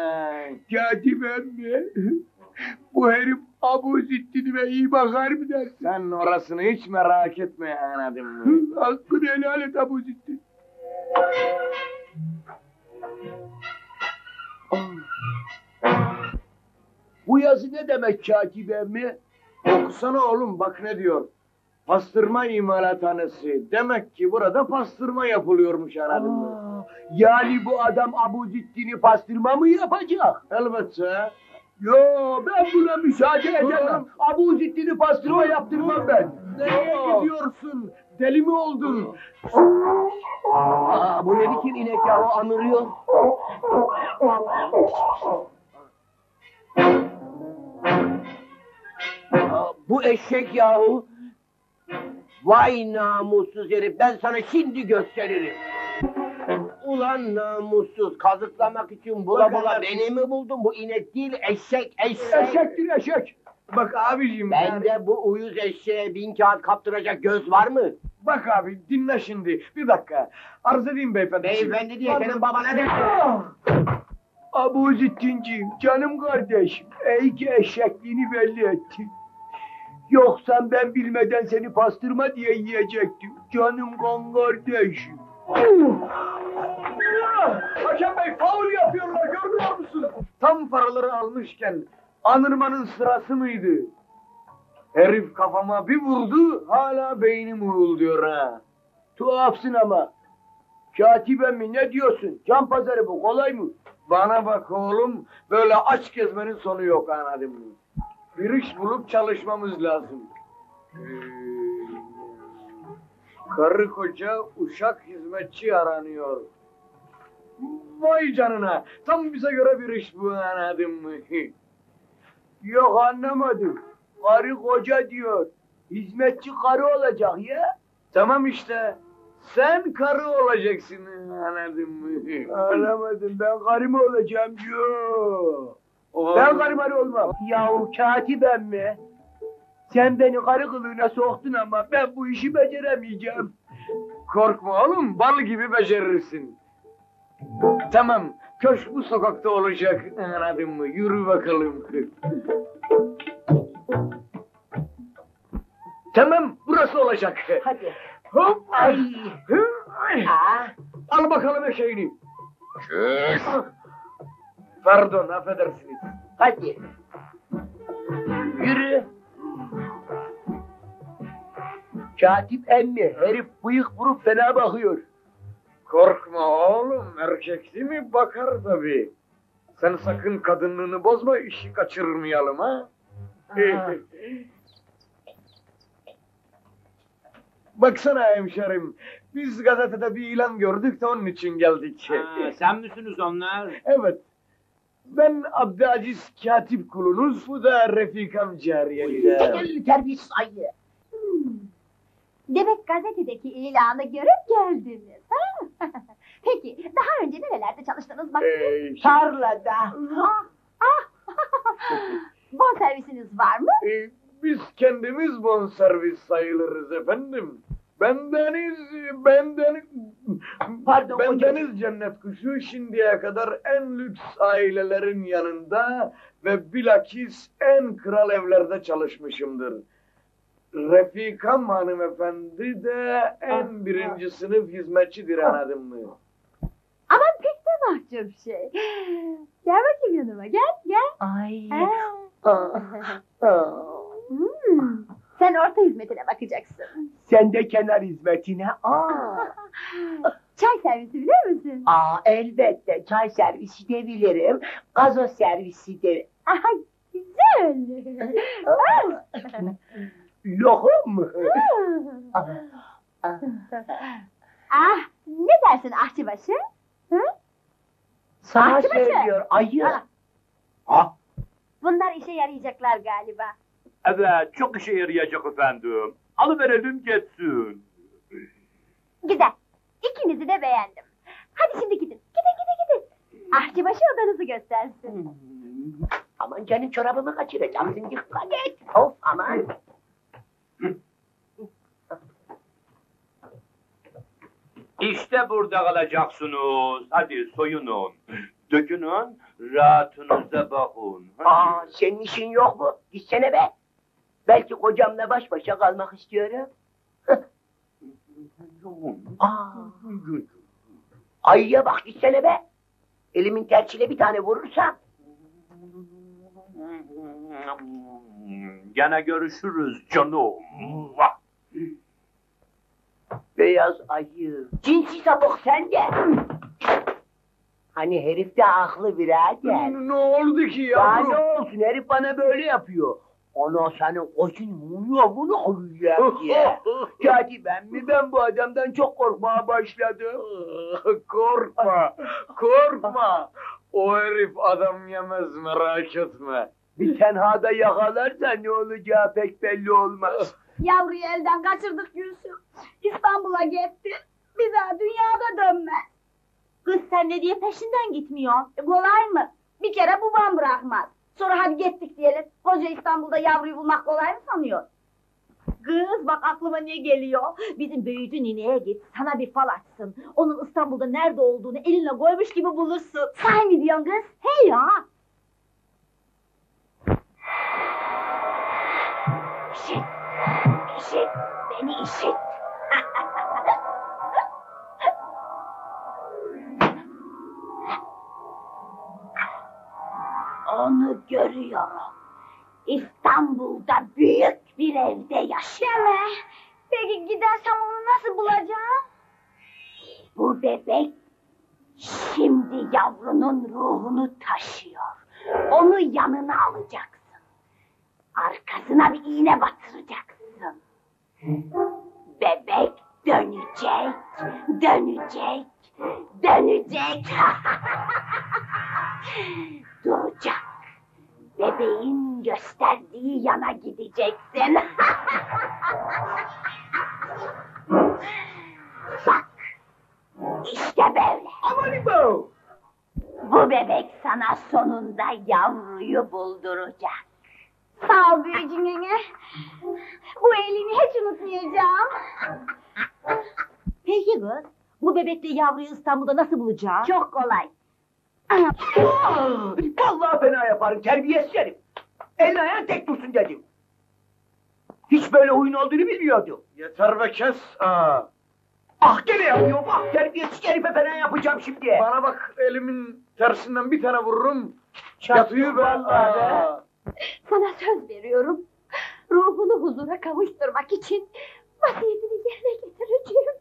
Katip emmi. Bu herif Abuzittin'ime iyi bakar mı dersin? Sen orasını hiç merak etme anladın mı? Hakkını helal et Abuzittin. Bu yazı ne demek katip emmi? Okusana oğlum bak ne diyor. Pastırma imalathanesi. Demek ki burada pastırma yapılıyormuş anladın mı? Yani bu adam Abuzittin'i pastırma mı yapacak? Elbette. Yo ben buna müsaade edemem. Abuzittin'i pastırma yaptırmam ben. Nereye gidiyorsun? Deli mi oldun? Aa, bu ne biçim inek ya o anırıyor. Aa, bu eşek yahu. Vay namussuz herif ben sana şimdi gösteririm. Ulan namussuz kazıklamak için bula bula beni mi buldun? Bu inek değil eşek eşek. Eşektir eşek. Bak abicim yani- Bende bu uyuz eşeğe bin kağıt kaptıracak göz var mı? Bak abi dinle şimdi. Bir dakika. Arz edeyim beyefendi. Beyefendi diye senin babana de. Abuzittinciğim canım kardeşim. Ey ki eşekliğini belli ettin. Yoksa ben bilmeden seni pastırma diye yiyecektim. Canım kan kardeşim. Hakem Bey faul yapıyorlar görmüyor musun? Tam paraları almışken anırmanın sırası mıydı? Herif kafama bir vurdu hala beynim uğulduyor ha. Tuhafsın ama. Katip emmi ne diyorsun? Can pazarı bu kolay mı? Bana bak oğlum böyle aç gezmenin sonu yok anladın? Bir iş bulup çalışmamız lazım. Ee, karı koca uşak hizmetçi aranıyor. Vay canına tam bize göre bir iş bu anladın mı? [LAUGHS] Yok anlamadım. Karı koca diyor. Hizmetçi karı olacak ya. tamam işte Sen karı olacaksın anladın mı? [LAUGHS] Anlamadım ben karı mı olacağım? Oğlum, Ben karı marı olmam. Yahu katibem mi? Sen beni karı kılığına soktun ama ben bu işi beceremeyeceğim. Korkma oğlum bal gibi becerirsin. Tamam köşk bu sokakta olacak anladın mı? Yürü bakalım. Tamam burası olacak. Hadi. Hop. Ay. Aa, Al bakalım eşeğini. Pardon affedersiniz. hadi. Yürü. Katip emmi herif bıyık vurup fena bakıyor. Korkma oğlum erkekli mi bakar tabii. Sen sakın kadınlığını bozma işi kaçırmayalım ha. Baksana hemşerim. Biz gazetede bir ilan gördük de onun için geldik. sen misiniz onlar? Evet. Ben Abdülaziz Katip kulunuz, bu da Refikam Cariyeli. Gel terbiyesiz ayı. Demek gazetedeki ilanı görüp geldiniz. Ha? [LAUGHS] Peki daha önce nerelerde çalıştınız bakayım? Ee, Tarlada. Ah, ah. [LAUGHS] Bon servisiniz var mı? e, biz kendimiz bonservis sayılırız efendim. Bendeniz, benden, Pardon, bendeniz cennet kuşu şimdiye kadar en lüks ailelerin yanında ve bilakis en kral evlerde çalışmışımdır. Refikam hanımefendi de en birinci sınıf hizmetçidir anladın mı? Aman pek de mahcup şey. Gel bakayım yanıma gel gel. Ay. Hmm, Sen orta hizmetine bakacaksın. Sen de kenar hizmetine. Aa. [LAUGHS] Çay servisi biliyor musun? Aa elbette çay servisi de bilirim. Gazoz servisi de. Aha, güzel. [LAUGHS] Lokum. ah, ne dersin ahçıbaşı? Hı? Sana Ahçıbaşı. söylüyor ayı. Ha. Ha? Bunlar işe yarayacaklar galiba. Evet, çok işe yarayacak efendim. Alıverelim geçsin. Güzel. İkinizi de beğendim. Hadi şimdi gidin. Gidin gidin gidin. Ahçıbaşı odanızı göstersin. Aman canım çorabımı kaçıracaksın dikkat et. Of aman. İşte burada kalacaksınız. Hadi soyunun. Dökünün, rahatınıza bakın. Aa senin işin yok mu? Gitsene be. Belki kocamla baş başa kalmak istiyorum. Aa. Ayıya bak gitsene be. Elimin tersiyle bir tane vurursam. Gene görüşürüz canım. Beyaz ayı. Cinsi sapık sen de. Hani herif de aklı birader. Ne oldu ki Ya yavrum? ne olsun herif bana böyle yapıyor. Ana senin koçun muyor bunu oluyor diye. Katibem mi? Ben bu adamdan çok korkmaya başladım. [LAUGHS] korkma, korkma. O herif adam yemez merak etme. Bir tenhada yakalarsa ne olacağı pek belli olmaz. Yavruyu elden kaçırdık Gülsüm. İstanbul'a gitti. Bir daha dünyada dönmez. Kız sen ne diye peşinden gitmiyor? E, kolay mı? Bir kere babam bırakmaz. Sonra hadi gittik diyelim. Koca İstanbul'da yavruyu bulmak kolay mı sanıyor? Kız bak aklıma ne geliyor? Bizim büyücü nineye git sana bir fal açsın. Onun İstanbul'da nerede olduğunu elinle koymuş gibi bulursun. Sahi mi diyorsun kız? He ya. İşit, işit, beni işit. Onu görüyorum. İstanbul'da büyük bir evde yaşıyor. Deme. Peki gidersem onu nasıl bulacağım? Bu bebek şimdi yavrunun ruhunu taşıyor. Onu yanına alacaksın. Arkasına bir iğne batıracaksın. Bebek dönecek, dönecek, dönecek. [LAUGHS] Duracak. Bebeğin gösterdiği yana gideceksin. [LAUGHS] Bak, işte böyle. Aman! Bu bebek sana sonunda yavruyu bulduracak. Sağ ol büyücü nene. Bu elini hiç unutmayacağım. Peki kız, bu bebekle yavruyu İstanbul'da nasıl bulacağız? Çok kolay. Vallahi fena yaparım terbiyesiz herif. Elin ayağın tek dursun dedim. Hiç böyle oyun olduğunu bilmiyordum. Yeter be kes. Aa. Ah gene yapıyor bak terbiyesiz herife fena yapacağım şimdi. Bana bak elimin tersinden bir tane vururum. Çaktım Yatıyor be. vallahi be. Sana söz veriyorum. Ruhunu huzura kavuşturmak için vasiyetini yerine getireceğim.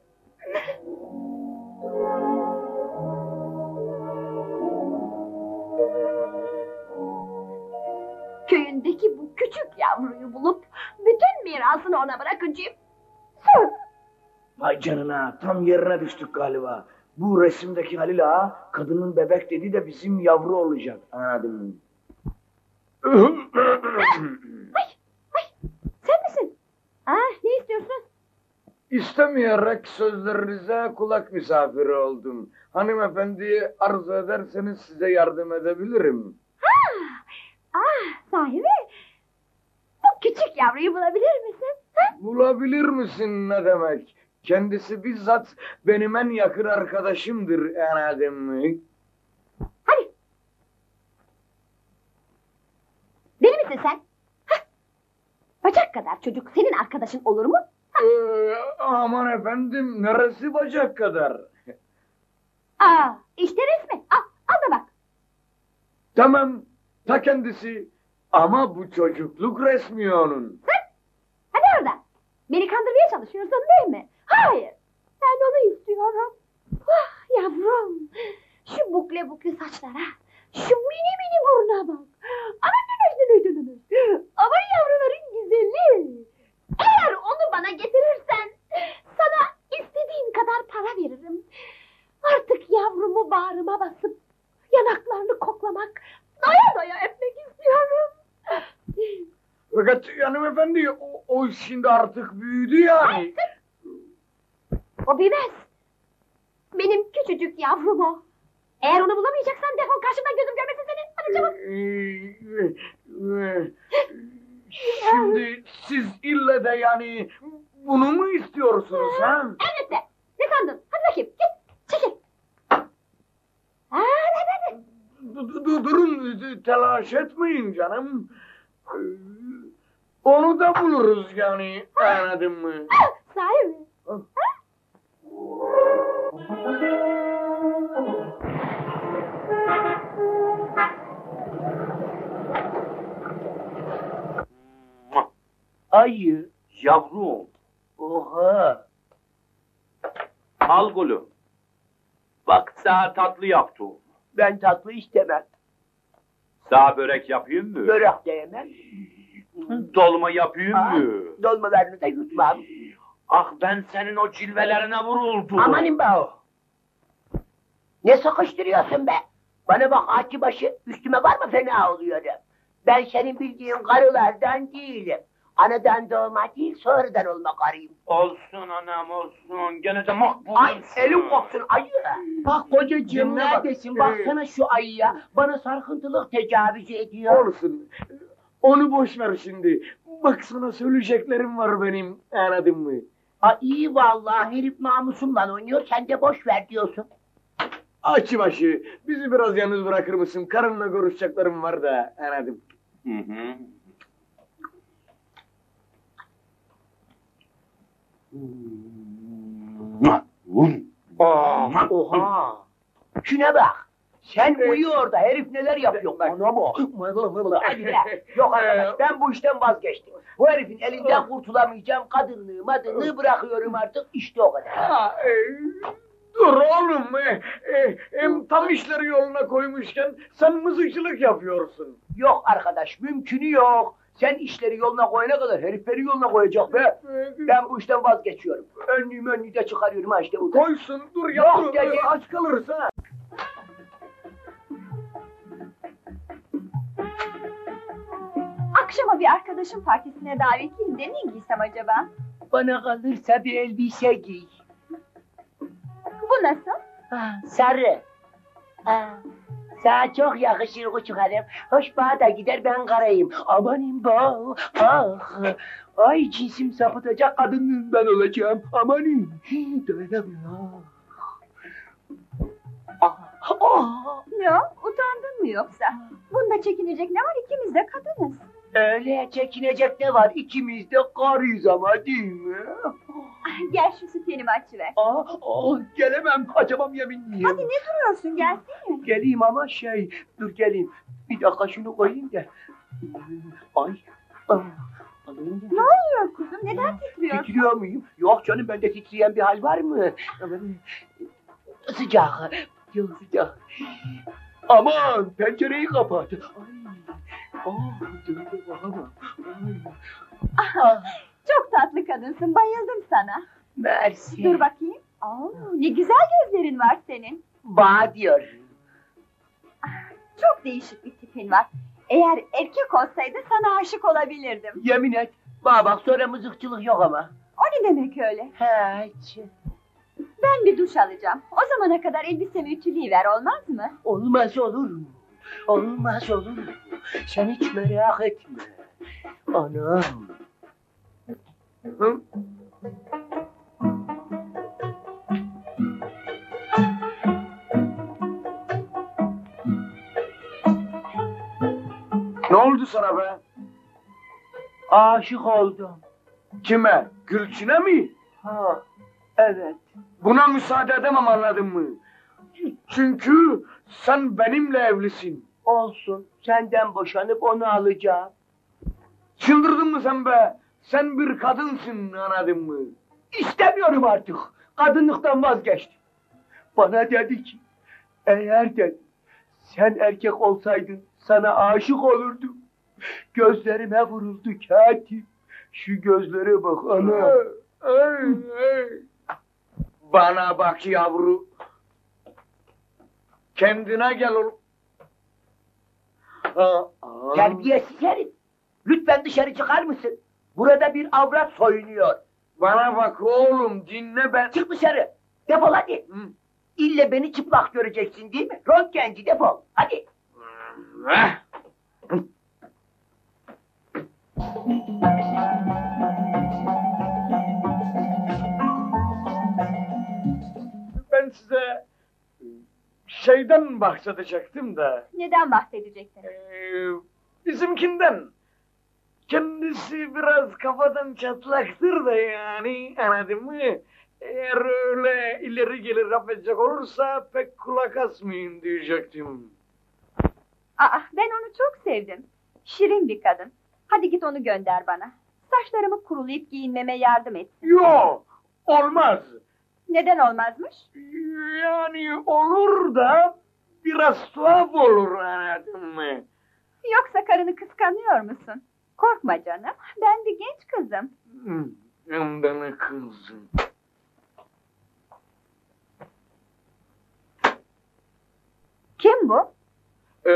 Köyündeki bu küçük yavruyu bulup bütün mirasını ona bırakacağım. Söz. Vay canına tam yerine düştük galiba. Bu resimdeki Halil Ağa kadının bebek dedi de bizim yavru olacak. Anladım. Sen misin? Ah, ne istiyorsun? İstemeyerek sözlerinize kulak misafiri oldum. Hanımefendiye arzu ederseniz size yardım edebilirim. Ah, sahi mi? Bu küçük yavruyu bulabilir misin? Ha? Bulabilir misin ne demek? Kendisi bizzat benim en yakın arkadaşımdır anladın mı? Hadi. Deli misin sen? Hah. Bacak kadar çocuk senin arkadaşın olur mu? Ee, aman efendim neresi bacak kadar? Aa, işte resmi. Al, al da bak. Tamam ta kendisi ama bu çocukluk resmi onun. Hadi oradan. Beni kandırmaya çalışıyorsun değil mi? Hayır. Ben onu istiyorum. Ah yavrum. Şu bukle bukle saçlara. Şu mini mini buruna bak. Aman dönüş dönüş dönüş. Aman yavruların güzeli. Eğer onu bana getirirsen sana istediğin kadar para veririm. Artık yavrumu bağrıma basıp yanaklarını koklamak, doya doya öpmek istiyorum. Fakat hanımefendi o, o şimdi artık büyüdü yani. O bilmez. Benim küçücük yavrum o. Eğer onu bulamayacaksan defol karşımdan gözüm görmesin seni. Hadi çabuk. Şimdi siz ille de yani bunu mu istiyorsunuz ha? Elbette. Ne sandın? Hadi bakayım. Git. Çekil. Hadi hadi hadi. Du- du- Durun telaş etmeyin canım. Ee, Onu da buluruz yani anladın mı? Ah, Sahi mi? Ah. Ayı. Yavrum, Oha. al gülüm. Bak sana tatlı yaptım. Ben tatlı istemem. Sana börek yapayım mı? Börek de yemem. Dolma yapayım Aa, mı? Dolmalarını da yutmam. Ah ben senin o cilvelerine vuruldum. Amanin be o. Ne sıkıştırıyorsun be? Bana bak ağaççı başı üstüme var mı fena oluyorum. Ben senin bildiğin karılardan değilim. Anadan doğma değil sonradan olma karıyım. Olsun anam olsun. Gene de makbulsun. Ay elim kopsun ayı. Bak kocacığım Dinle bak, neredesin? Baksana şu ayıya. Bana sarkıntılık tecavüz ediyor. Olsun. Onu boş ver şimdi. Bak sana söyleyeceklerim var benim anladın mı? Ay iyi vallahi herif namusumla oynuyor. Sen de boş ver diyorsun. Açıbaşı bizi biraz yalnız bırakır mısın? Karınla görüşeceklerim var da anladım. Hı hı. Aa, oha. Şuna bak. Sen uyu orada. Herif neler yapıyor. Ana mı? Mılı mılı. Hadi be. Yok [LAUGHS] arkadaş ben bu işten vazgeçtim. Bu herifin elinden kurtulamayacağım. Kadınlığı madınlığı bırakıyorum artık. İşte o kadar. Ha, e, dur oğlum. E, e, hem tam işleri yoluna koymuşken sen mızıkçılık yapıyorsun. Yok arkadaş mümkünü yok. Sen işleri yoluna koyana kadar herifleri yoluna koyacak be. Ben bu işten vazgeçiyorum. Önlüğümü önlüğü de çıkarıyorum ha işte burada. Koysun dur Yok yavrum. dedi. Aç kalırsa. Akşama bir arkadaşım partisine davetliyim de ne giysem acaba? Bana kalırsa bir elbise giy. Bu nasıl? Ha, sarı. Ha, Sana çok yakışır küçük hanım. Hoş bana da gider ben karayım. Amanin ba. Ah. Ay cinsim sapıtacak kadının ben olacağım. Amanin. Dayanamıyorum. Ah. Ah. Ne o? Utandın mı yoksa? Bunda çekinecek ne var? İkimiz de kadınız. Öyle çekinecek ne var? İkimiz de karıyız ama değil mi? Gel şu süt yenimi açıver. Aa, aa, gelemem. Açamam yeminliyim. Hadi ne duruyorsun gelsene. Geleyim ama şey, dur geleyim. Bir dakika şunu koyayım da. Ay, ah, da. Ne oluyor kuzum? Neden titriyorsun? Titriyor muyum? Yok canım bende titreyen bir hal var mı? Sıcak. Çok sıcak. Aman pencereyi kapat. Ay, ah. [LAUGHS] Çok tatlı kadınsın. Bayıldım sana. Mersi. Dur bakayım. Aa, ne güzel gözlerin var senin. Bağ diyor. Çok değişik bir tipin var. Eğer erkek olsaydı sana aşık olabilirdim. Yemin et. Bana bak sonra mızıkçılık yok ama. O ne demek öyle? Hiç. Ben bir duş alacağım. O zamana kadar elbisemi ütüleyiver olmaz mı? Olmaz olur. Olmaz olur. Sen hiç merak etme. Anam. Hı? Ne oldu sana be? Aşık oldum. Kime? Gülçin'e mi? Ha, evet. Buna müsaade edemem anladın mı? Çünkü sen benimle evlisin. Olsun. Senden boşanıp onu alacağım. Çıldırdın mı sen be? Sen bir kadınsın anladın mı? İstemiyorum artık. Kadınlıktan vazgeçtim. Bana dedi ki, eğer dedi, sen erkek olsaydın sana aşık olurdum. Gözlerime vuruldu katip. Şu gözlere bak ana. Bana bak yavru. Kendine gel oğlum. Aa, aa. Terbiyesiz herif. Lütfen dışarı çıkar mısın? Burada bir avrat soyunuyor. Bana bak oğlum dinle ben. Çık dışarı. Defol hadi. Hı. İlle beni çıplak göreceksin değil mi? Röntgenci defol. Hadi. Ben size şeyden bahsedecektim de. Neden bahsedecektin? Ee, bizimkinden. Kendisi biraz kafadan çatlaktır da yani anladın mı? Eğer öyle ileri gelir laf edecek olursa pek kulak asmayın diyecektim. Aa, ben onu çok sevdim. Şirin bir kadın. Hadi git onu gönder bana. Saçlarımı kurulayıp giyinmeme yardım et. Yo, olmaz. Neden olmazmış? Yani olur da biraz tuhaf olur anladın mı? Yoksa karını kıskanıyor musun? Korkma canım. Ben bir genç kızım. Hem de ne kızım. Kim bu? Ee,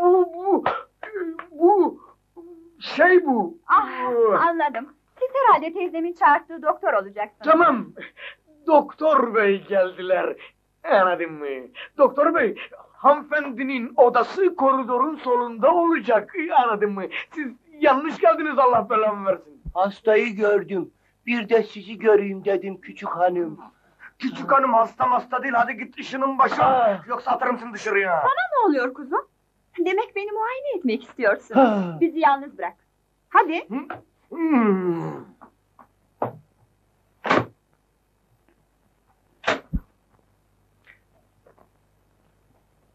bu, bu, bu, şey bu. Ah, anladım. Siz herhalde teyzemin çağırttığı doktor olacaksınız. Tamam. Doktor bey geldiler. Anladın mı? Doktor bey, hanımefendinin odası koridorun solunda olacak. Anladın mı? Siz yanlış geldiniz Allah belamı versin. Hastayı gördüm. Bir de sizi göreyim dedim küçük hanım. Küçük hanım hasta hasta değil. Hadi git işinin başına. Ah. Yoksa atarım seni dışarıya. Sana ne oluyor kuzum? Demek beni muayene etmek istiyorsun. Bizi yalnız bırak. Hadi. Hmm.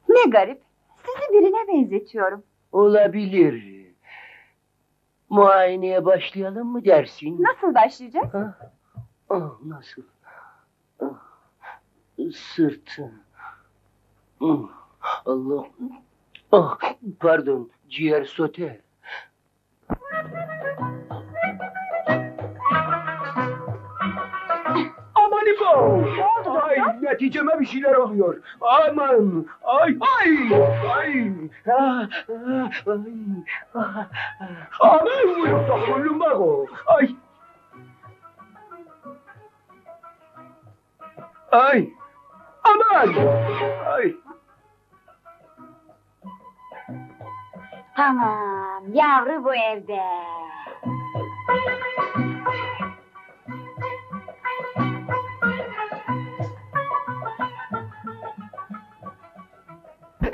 Ne garip. Sizi birine benzetiyorum. Olabilir. Muayeneye başlayalım mı dersin? Nasıl başlayacak? Ha? Ah, nasıl? Ah, sırtı. Ah, Allah. Ah, pardon, ciğer sote. Aman İbo! Ay, neticeme bir şeyler oluyor. Aman! Ay, ay! Ay! Ah, ah, ay! Ah, ah. Aman. Ay! Ay! Aman! Ay. Tamam, yavru bu evde.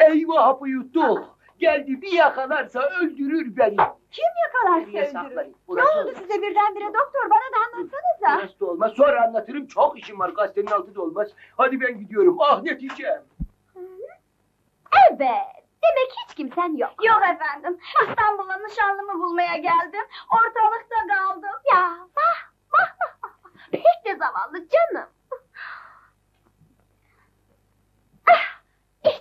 Eyvah yuttuk. Geldi bir yakalarsa öldürür beni. Kim yakalar seni öldürür? Ne burası. oldu size birdenbire doktor? Bana da anlatsanıza. Burası da olmaz. Sonra anlatırım. Çok işim var. Gazetenin altı da olmaz. Hadi ben gidiyorum. Ah neticem. Evet, demek hiç kimsen yok. Yok efendim. İstanbul'a nişanlımı bulmaya geldim. Ortalıkta kaldım. Ya, vah, vah, vah, vah. Pek de zavallı canım. Ah,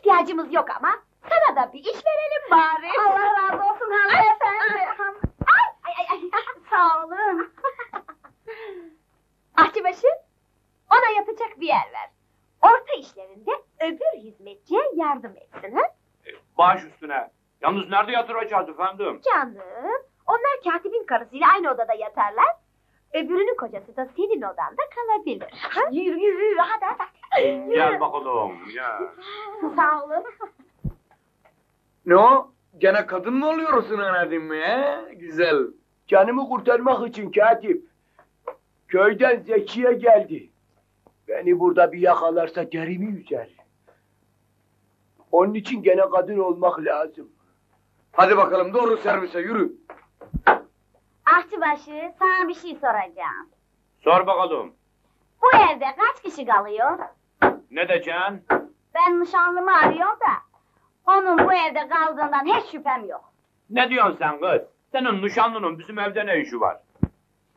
ihtiyacımız yok ama sana da bir iş verelim bari. Allah razı olsun hanımefendi. Ay, ay, ay, ay. [LAUGHS] Sağ olun. Ahçıbaşı, ona yatacak bir yer ver. Orta işlerinde öbür hizmetçiye yardım etsin ha? Baş üstüne. Yalnız nerede yatıracağız efendim? Canım, onlar katibin karısıyla aynı odada yatarlar. Öbürünün kocası da senin odanda kalabilir. Ha? Yürü yürü yürü hadi hadi. Gel bakalım, gel. Sağ olun. Ne o? Gene kadın mı oluyorsun anladın mı he? Güzel. Canımı kurtarmak için katip. Köyden Zekiye geldi. Beni burada bir yakalarsa derimi yüzer. Onun için gene kadın olmak lazım. Hadi bakalım doğru servise yürü. Ahçıbaşı sana bir şey soracağım. Sor bakalım. Bu evde kaç kişi kalıyor? Ne diyeceksin? Ben nişanlımı arıyorum da. Onun bu evde kaldığından hiç şüphem yok. Ne diyorsun sen kız? Senin nişanlının bizim evde ne işi var?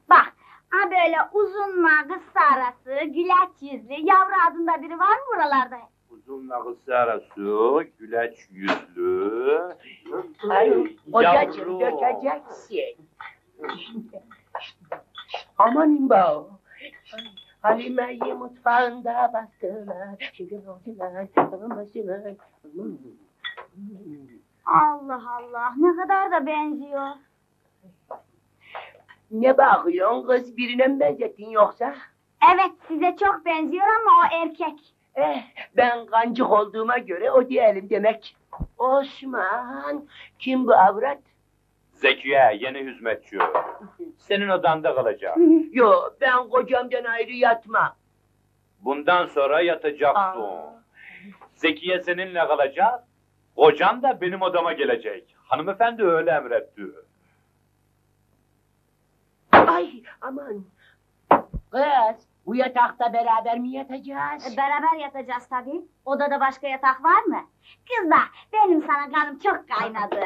Bak, ha böyle uzunla kısa arası, güleç yüzlü, yavru adında biri var mı buralarda? Uzunla kısa arası, güleç yüzlü. Ay, kocacığım Yavrum. dökeceksin. Aman imba. Halime'yi mutfağında bastılar. Şimdi oldular, bastılar. Allah Allah, ne kadar da benziyor. Ne bakıyorsun kız birine mi benzettin yoksa? Evet, size çok benziyor ama o erkek. Eh, ben kancık olduğuma göre o diyelim demek. Osman, kim bu avrat? Zekiye, yeni hizmetçi. Senin odanda kalacak. Yo, ben kocamdan ayrı yatmam. Bundan sonra yatacaksın. Aa. Zekiye seninle kalacak. Kocan da benim odama gelecek. Hanımefendi öyle emretti. Ay, aman. Kız, bu yatakta beraber mi yatacağız? E, Beraber yatacağız tabii. Odada başka yatak var mı? Kızlar, benim sana kanım çok kaynadı.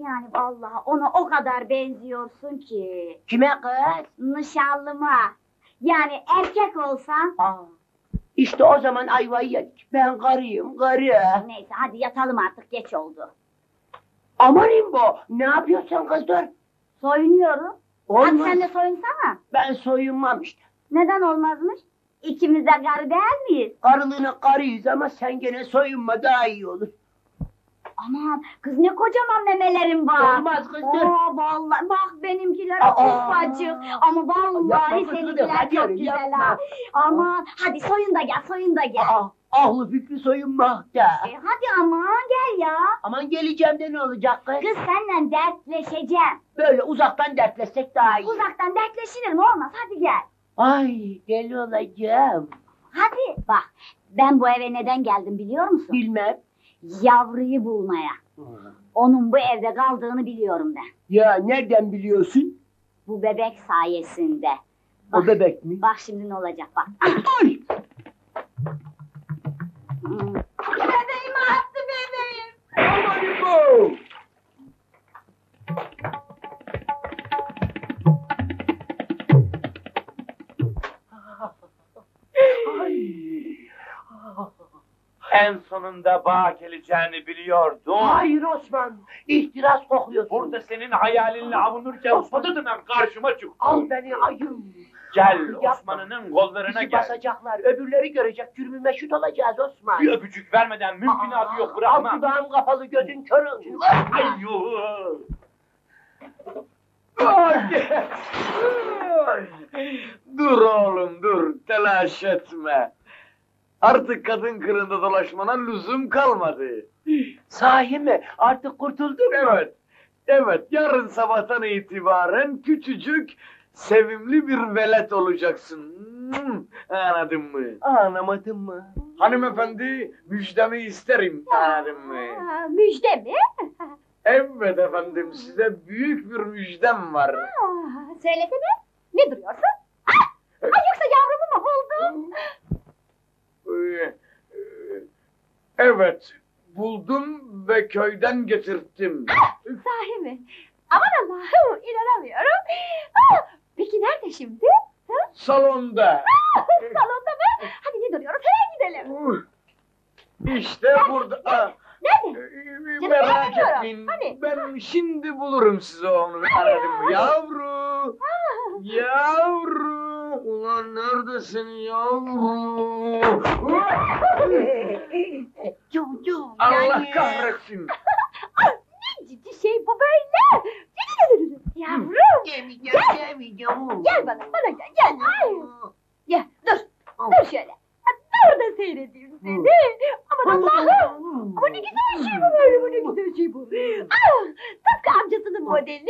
Yani vallahi ona o kadar benziyorsun ki. Kime kız? Nişanlıma. Yani erkek olsan. Aa, işte o zaman ayvayı yedik. Ben karıyım, karı. Neyse hadi yatalım artık geç oldu. Aman imbo, ne yapıyorsun kız dur? Soyunuyorum. Hadi Olmaz. sen de soyunsana. Ben soyunmam işte. Neden olmazmış? İkimiz de karı değil miyiz? Karılığına karıyız ama sen gene soyunma daha iyi olur. Aman kız ne kocaman memelerim var. Olmaz kız dur. Aa, vallahi bak benimkiler ufacık ama vallahi Yapma kız, seninkiler hadi çok yürü, güzel yapma. ha. Aman hadi soyun da gel soyun da gel. Aa, ahlı fikri soyunmakta. E, hadi aman gel ya. Aman geleceğim de ne olacak kız? Kız seninle dertleşeceğim. Böyle uzaktan dertleşsek daha iyi. Uzaktan dertleşilir mi olmaz hadi gel. Ay deli olacağım. Hadi bak ben bu eve neden geldim biliyor musun? Bilmem. Yavruyu bulmaya. Onun bu evde kaldığını biliyorum ben. Ya nereden biliyorsun? Bu bebek sayesinde. O bebek mi? Bak şimdi ne olacak bak. Ay! Hmm. Bebeğimi attı bebeğim. Aman İbo! En sonunda bağ geleceğini biliyordum. Hayır Osman. İhtiras kokuyorsun. Burada senin hayalinle avunurken fıdıdınan karşıma çıktı. Al beni ayım. Gel. Osman'ının kollarına Bizi gel. basacaklar. Öbürleri görecek. Cürmü meşhut olacağız Osman. Bir öpücük vermeden mümkünatı yok Al bırakmam. dudağım kapalı gözün kör olsun. Ay yuh. Dur oğlum dur telaş etme. Artık kadın kırında dolaşmana lüzum kalmadı. Sahi mi? Artık kurtuldun mu? Evet. Evet, yarın sabahtan itibaren küçücük, sevimli bir velet olacaksın. Hmm, Anladın mı? Anlamadım mı? Hanımefendi, müjdemi isterim. Anladın mı? Aa, müjde mi? [LAUGHS] Evet efendim, size büyük bir müjdem var. Aa, söylesene. Ne duruyorsun? Ah! Ay yoksa yavrumu mu buldun? Ee, e, Evet, buldum ve köyden getirttim. Sahi mi? Aman Allah'ım inanamıyorum. Ah, peki nerede şimdi? Ha? Salonda. Ah, Salonda mı? Hadi ne duruyoruz? Hemen gidelim. İşte burada. Aa, Nerede? Ee, Canım, Merak etmeyin. Hadi. Ben şimdi bulurum size onu. Anladın mı? Yavru. Yavru. Ulan neredesin yavru? Çocuğum [LAUGHS] Allah kahretsin. Ah, ne ciddi şey bu böyle? Yavrum. Yemeyeceğim, yemeyeceğim. Gel bana, bana gel, gel. Ay. Gel, dur. Dur şöyle. Ha, Dur da seyredeyim seni. Aman Allah'ım. Ama ne güzel şey bu böyle, bu ne güzel şey bu. Ah, tıpkı amcasının modeli.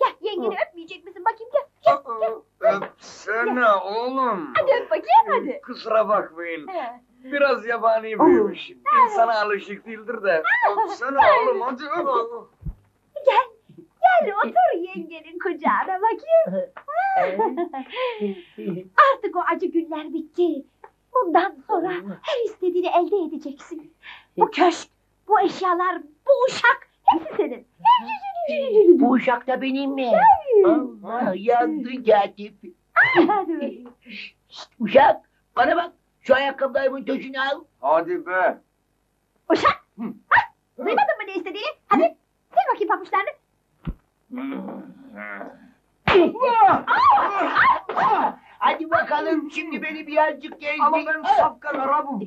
Gel, yengeni öpmeyecek misin? Bakayım gel. Gel, gel. Öpsene oğlum. Hadi öp bakayım hadi. Kusura bakmayın. He. Biraz yabani büyümüşüm. İnsana alışık değildir de. Öpsene oğlum hadi. Gel, gel otur yengenin kucağına bakayım. Artık o acı günler bitti. Bundan sonra her istediğini elde edeceksin. Bu köşk, bu eşyalar, bu uşak hepsi senin. Bu uşak da benim mi? Allah yandı katip. Hadi. Şşt, uşak bana bak. Şu ayakkabılarımın töşünü al. Hadi be. Uşak! Ha? Duymadın mı ne istediğini? Hadi sil bakayım papuçlarını. Hadi bakalım şimdi beni birazcık gezdir. Ama ben sapkan Arap'ım.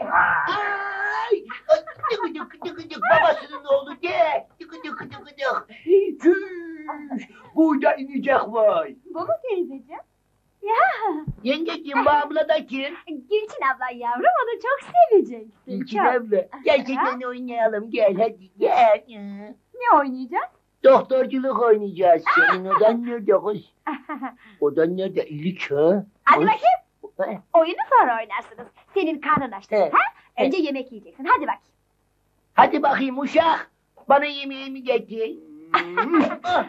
Ay! Tıkı tıkı tıkı tık babasının oğlu de. Tıkı tıkı tıkı tık. Çüş! Burada inecek vay. Bu mu teyzeciğim? Ya Yengeciğim bu abla da kim? Gülçin ablan yavrum onu çok seveceksin. İlkin çok. abla. Gerçekten oynayalım gel hadi gel. Ne oynayacağız? Doktorculuk oynayacağız. Senin odan nerede kız? [LAUGHS] Odan nerede? İlik ha? Hadi bakayım. Oyunu sonra oynarsınız. Senin karnın açtı. Evet. Ha? Önce yemek yiyeceksin. Hadi bakayım. Hadi bakayım uşak. Bana yemeğimi getir. Aa,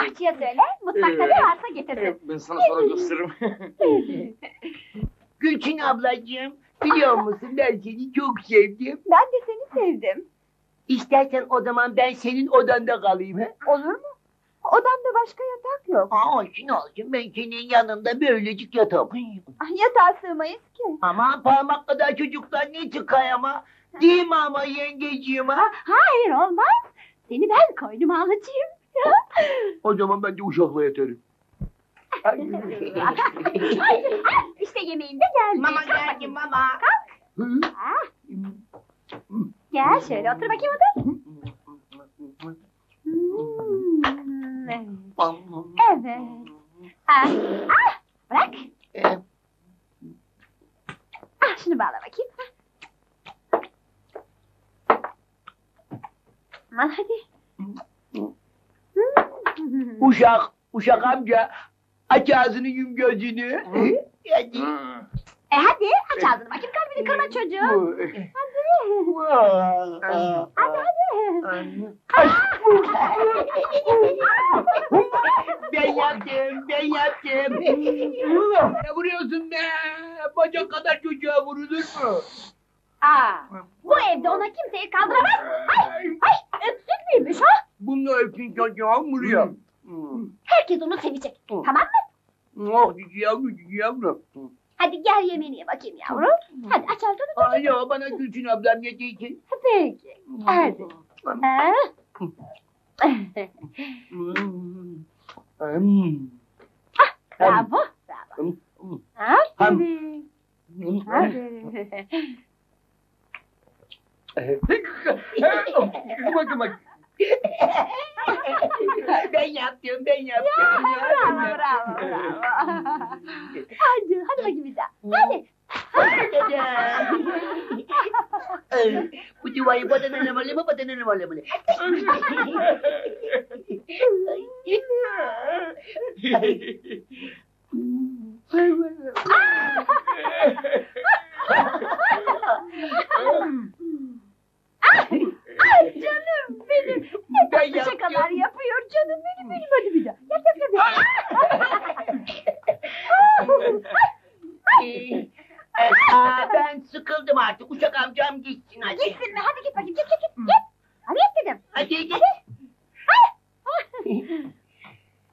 Aşçıya söyle. Mutfakta ne varsa getirsin. ben sana sonra gösteririm. Gülçin ablacığım. Biliyor musun ben seni çok sevdim. Ben de seni sevdim. İstersen o zaman ben senin odanda kalayım. He? Olur mu? Odamda başka yatak yok. Aa, olsun olsun ben senin yanında böylecik yatarım. Ah, Yatağa sığmayız ki. Ama parmak kadar çocuklar ne çıkar ama. Değil mi ama yengeciğim ha? Ha, hayır olmaz. Seni ben koynuma alacağım. O zaman ben de uşakla yatarım. [LAUGHS] işte yemeğim de geldi. Mama Kalk geldi bakayım. mama. Kalk. Ah. Gel şöyle otur bakayım otur. Hmm, evet. Evet. Ah, ah, bırak. Ah, şunu bağla bakayım. Aman hadi. Hmm. Uşak, uşak amca. Aç ağzını yum gözünü. Hadi. E hadi aç ağzını bakayım kalbini kırma çocuğum. Hadi. Hadi hadi. ben yaptım, ben yaptım. ne vuruyorsun be? Bacak kadar çocuğa vurulur mu? Aa, bu evde ona kimseyi kaldıramaz. Ay, ay öksüz müymüş ha? Bununla öpün çocuğa vuruyor. Herkes onu sevecek. Tamam mı? Oh cici yavru, cici yavru. Hadi gel yemeğini ye bakayım yavrum. Hadi aç ağzını. Aa, ya bana Gülçin ablam ne diyecek? Peki. Hadi. Ha? Hmm. Bravo. Bravo. Aferin. Aferin. Bakın bak. [LAUGHS] ben yaptım, ben yaptım. Bravo, bravo, bravo. hadi, hadi bakayım bir daha. Hadi. Bu duayı badana namalı mı, badana namalı mı? [LAUGHS] Ay canım benim. Ne tatlı şakalar yapıyor canım benim benim. Hadi bir daha. Yap yap yap. Aa, ben sıkıldım artık. Uşak amcam gitsin hadi. Gitsin mi? Hadi git bakayım. Git git git. Git. Hadi git dedim. Hadi git.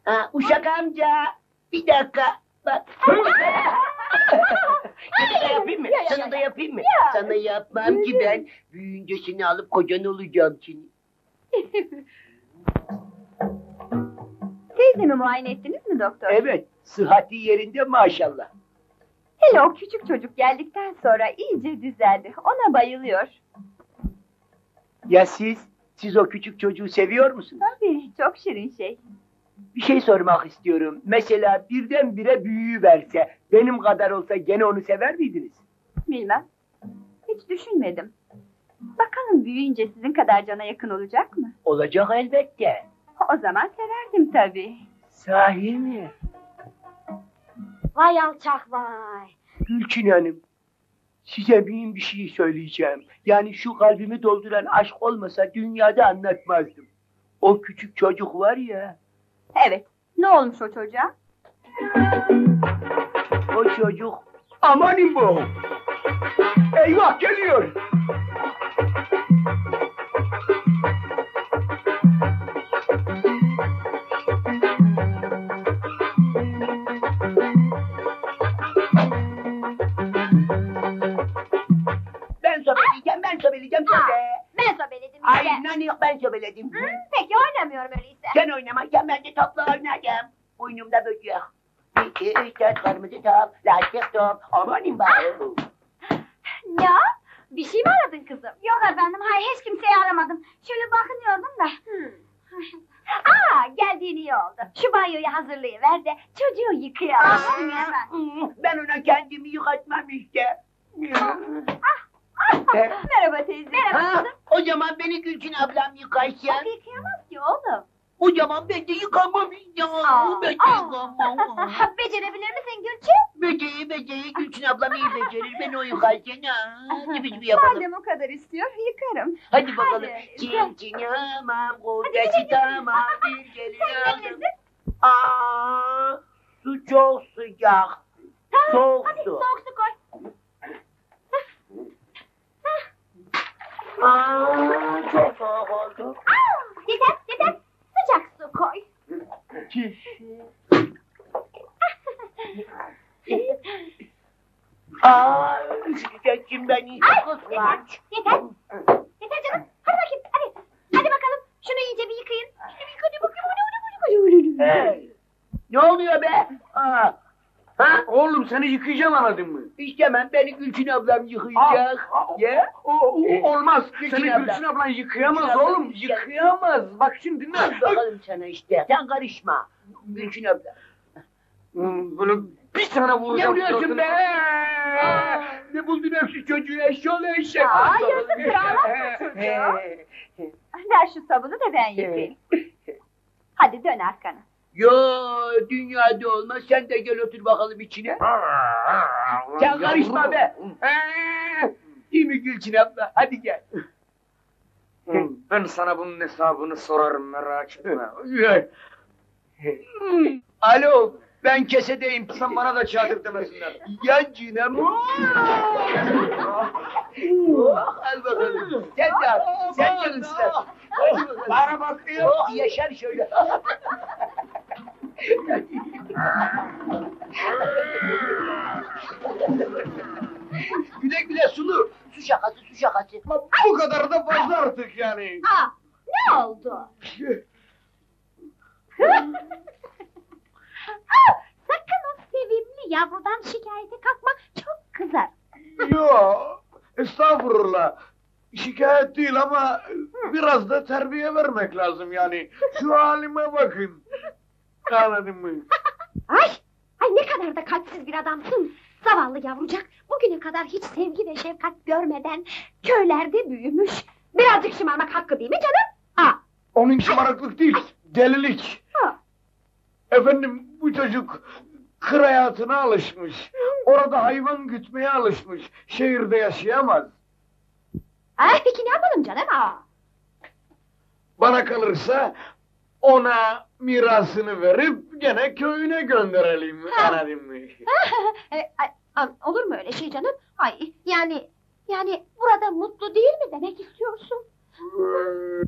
Aa, Uşak amca. Bir dakika. Bak. Sana [LAUGHS] da yapayım mı? Ya, ya, Sana da ya. yapayım mı? Ya. Sana yapmam ki ben büyüyünce seni alıp kocan olacağım seni. [LAUGHS] Teyzemi muayene ettiniz mi doktor? Evet, sıhhati yerinde maşallah. Hele o küçük çocuk geldikten sonra iyice düzeldi. Ona bayılıyor. Ya siz? Siz o küçük çocuğu seviyor musunuz? Tabii çok şirin şey. Bir şey sormak istiyorum. Mesela birdenbire büyüğü verse, benim kadar olsa gene onu sever miydiniz? Bilmem. Hiç düşünmedim. Bakalım büyüyünce sizin kadar cana yakın olacak mı? Olacak elbette. O zaman severdim tabii. Sahi mi? Vay alçak vay. Gülçin Hanım, size mühim bir şey söyleyeceğim. Yani şu kalbimi dolduran aşk olmasa dünyada anlatmazdım. O küçük çocuk var ya, Evet. Ne olmuş o çocuğa? o çocuk... Aman bu! Eyvah geliyor! Yok ben sobeledim. Hı, peki oynamıyorum öyleyse. Sen oynamazsan ben de topla oynayacağım. Boynumda böcek. İki, üç, dört kırmızı top, lastik top. Amanim bak. Ya bir şey mi aradın kızım? Yok efendim hayır hiç kimseyi aramadım. Şöyle bakınıyordum da. [LAUGHS] Aa geldiğin iyi oldu. Şu banyoyu hazırlayıver de çocuğu yıkayalım. efendim. Ben ona kendimi yıkatmam işte. Merhaba teyze. Merhaba Ha, kızım. Zaman beni Gülçin ablam yıkarsın. Nasıl yıkayamaz ki oğlum? O zaman ben de yıkamam işte. Aa, Ben de aa. yıkamam. [LAUGHS] Becerebilir misin Gülçin? Beceyi beceyi Gülçin ablam iyi becerir. Ben o yıkarsın ha. [LAUGHS] Gibi gibi yapalım. Madem o kadar istiyor yıkarım. Hadi bakalım. Hadi. Çin çin hamam, kocası tamam, bir gelin. Elinizi. Aa, su çok sıcak. Tamam, Soğuk hadi su. soğuk su koy. Aa, çok soğuk oldu. Aa, yeter yeter. Sıcak su koy. Aa, üşüteceksin beni. Ay, Kıskanç. Yeter. Yeter canım. Hadi bakayım hadi. Hadi bakalım. Şunu iyice bir yıkayın. Şunu bir yıkayın bakayım. Hey, ne oluyor be? Aa, ha? Oğlum seni yıkayacağım anladın mı? İstemem beni Gülçin ablam yıkayacak. Aa, aa, Ya? O, o, olmaz. Gülçin Seni abla. Gülçin ablan yıkayamaz Gülçin abla, oğlum. Gülçin- Yıkayamaz. Bak şimdi dinle. Al bakalım sana işte. Sen karışma. Gülçin abla. Bunu bir sana vuracağım. Ne vuruyorsun be? Aa, ne buldun hepsi çocuğu eşyalı eşek. Aa, yazık, ağlatma çocuğu. Ver şu sabunu da ben yıkayayım. [LAUGHS] Hadi dön arkana. Yo dünyada olmaz. Sen de gel otur bakalım içine. Sen karışma be. Ee, Değil mi Gülçin abla? Hadi gel. Hmm, Ben sana bunun hesabını sorarım merak etme. Alo, ben kesedeyim. Sen bana da çadır demesinler. Ya Cinem. Oh, al bakalım. Sen de al. Sen canın ister. Bana bakıyor. Oh, yaşar şöyle. [LAUGHS] güle güle sulu. Su şakası su şakası. Bu kadar da fazla artık yani. Aa, ne oldu? Aa, [LAUGHS] sakın o sevimli yavrudan şikayete kalkma. Çok kızar. Yo, estağfurullah. Şikayet değil ama Biraz da terbiye vermek lazım yani. Şu halime bakın. Anladın mı? Ay, ay ne kadar da kalpsiz bir adamsın. Zavallı yavrucak bugüne kadar hiç sevgi ve şefkat görmeden köylerde büyümüş. Birazcık şımarmak hakkı değil mi canım? Ha, Onun şımarıklık değil, delilik. ha. Efendim bu çocuk kır hayatına alışmış. Orada hayvan gütmeye alışmış. Şehirde yaşayamaz. Ay peki ne yapalım canım? Ha. Bana kalırsa ona mirasını verip gene köyüne gönderelim. Ha. Anladın mı? [LAUGHS] E, ay, olur mu öyle şey canım? Ay yani yani burada mutlu değil mi demek istiyorsun? Ee,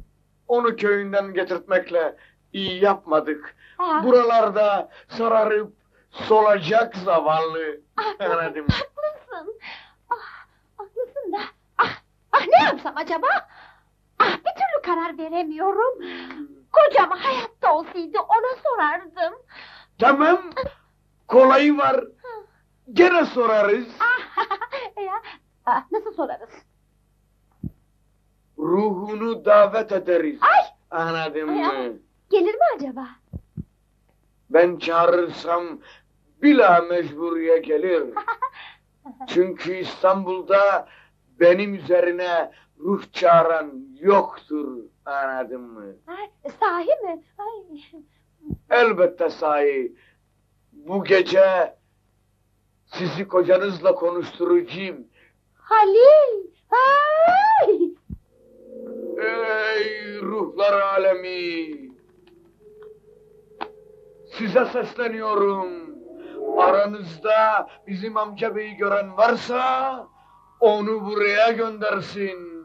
Onu köyünden getirtmekle iyi yapmadık. Ha. Buralarda sararıp solacak zavallı. Ah, Anladın mı? Haklısın. Ah, haklısın da. Ah, ah ne yapsam acaba? Ah bir türlü karar veremiyorum. Kocam hayatta olsaydı ona sorardım. Tamam. Kolayı var. Gene sorarız. Ah, [LAUGHS] ya, ah, nasıl sorarız? Ruhunu davet ederiz. Ay, Anladın Ay, mı? ay. gelir mi acaba? Ben çağırırsam bila mecburiye gelir. [LAUGHS] Çünkü İstanbul'da benim üzerine ruh çağıran yoktur. Anladın mı? Ay, sahi mi? Ay. Elbette sahi. Bu gece sizi kocanızla konuşturacağım. Halil! Ay! Ey ruhlar alemi! Size sesleniyorum. Aranızda bizim amca beyi gören varsa onu buraya göndersin.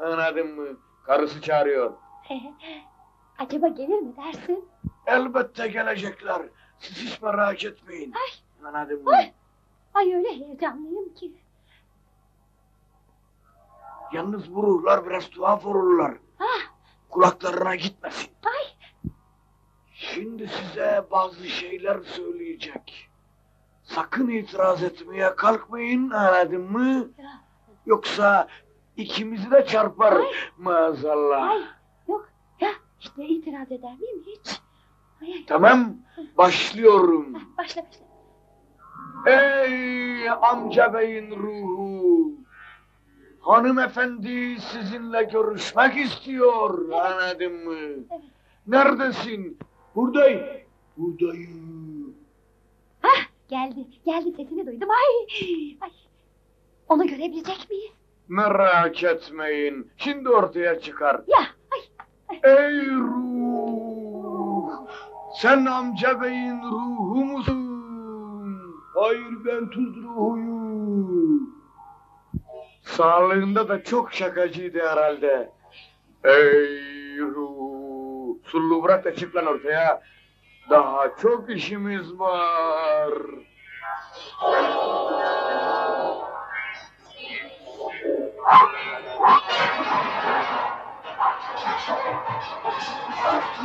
Anladın mı? Karısı çağırıyor. [LAUGHS] acaba gelir mi dersin? Elbette gelecekler. Siz hiç merak etmeyin. Ay, Anladın mı? ay, ay öyle heyecanlıyım ki. Yalnız bu ruhlar biraz tuhaf olurlar. Ah, Kulaklarına gitmesin. ay, Şimdi size bazı şeyler söyleyecek. Sakın itiraz etmeye kalkmayın anladın mı? Yoksa ikimizi de çarpar Ay. maazallah. ay. Yok, ya işte itiraz eder miyim hiç? Ay, ay. Tamam başlıyorum. Başla başla. Ey amca beyin ruhu. Hanımefendi sizinle görüşmek istiyor anladın mı? Evet. Neredesin? Buradayım. Buradayım. Ah, geldi, geldi sesini duydum. Ay, ay. Onu görebilecek miyiz? Merak etmeyin. Şimdi ortaya çıkar. Ya, ay, Ey ruh! Sen amca beyin ruhu musun? Hayır ben tuz ruhuyum. Sağlığında da çok şakacıydı herhalde. Ey ruh! Sullu bırak da çık lan ortaya. Daha çok işimiz var.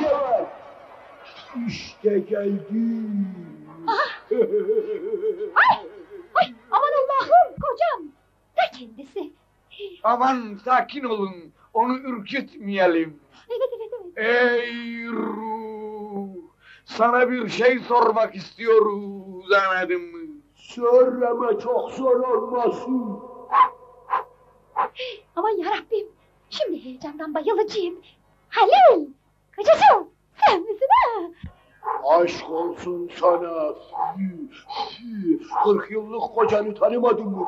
Yavaş. İşte geldim. ay, ay. Aman Allah'ım, kocam. Ta kendisi. Aman sakin olun. Onu ürkütmeyelim. Evet, evet, evet. Ey ruh! Sana bir şey sormak istiyoruz anladın mı? Sor ama çok zor olmasın. Aman yarabbim, şimdi heyecandan bayılacağım. Halil, kocacığım, sen misin ha? Aşk olsun sana. 40 yıllık kocanı tanımadın mı?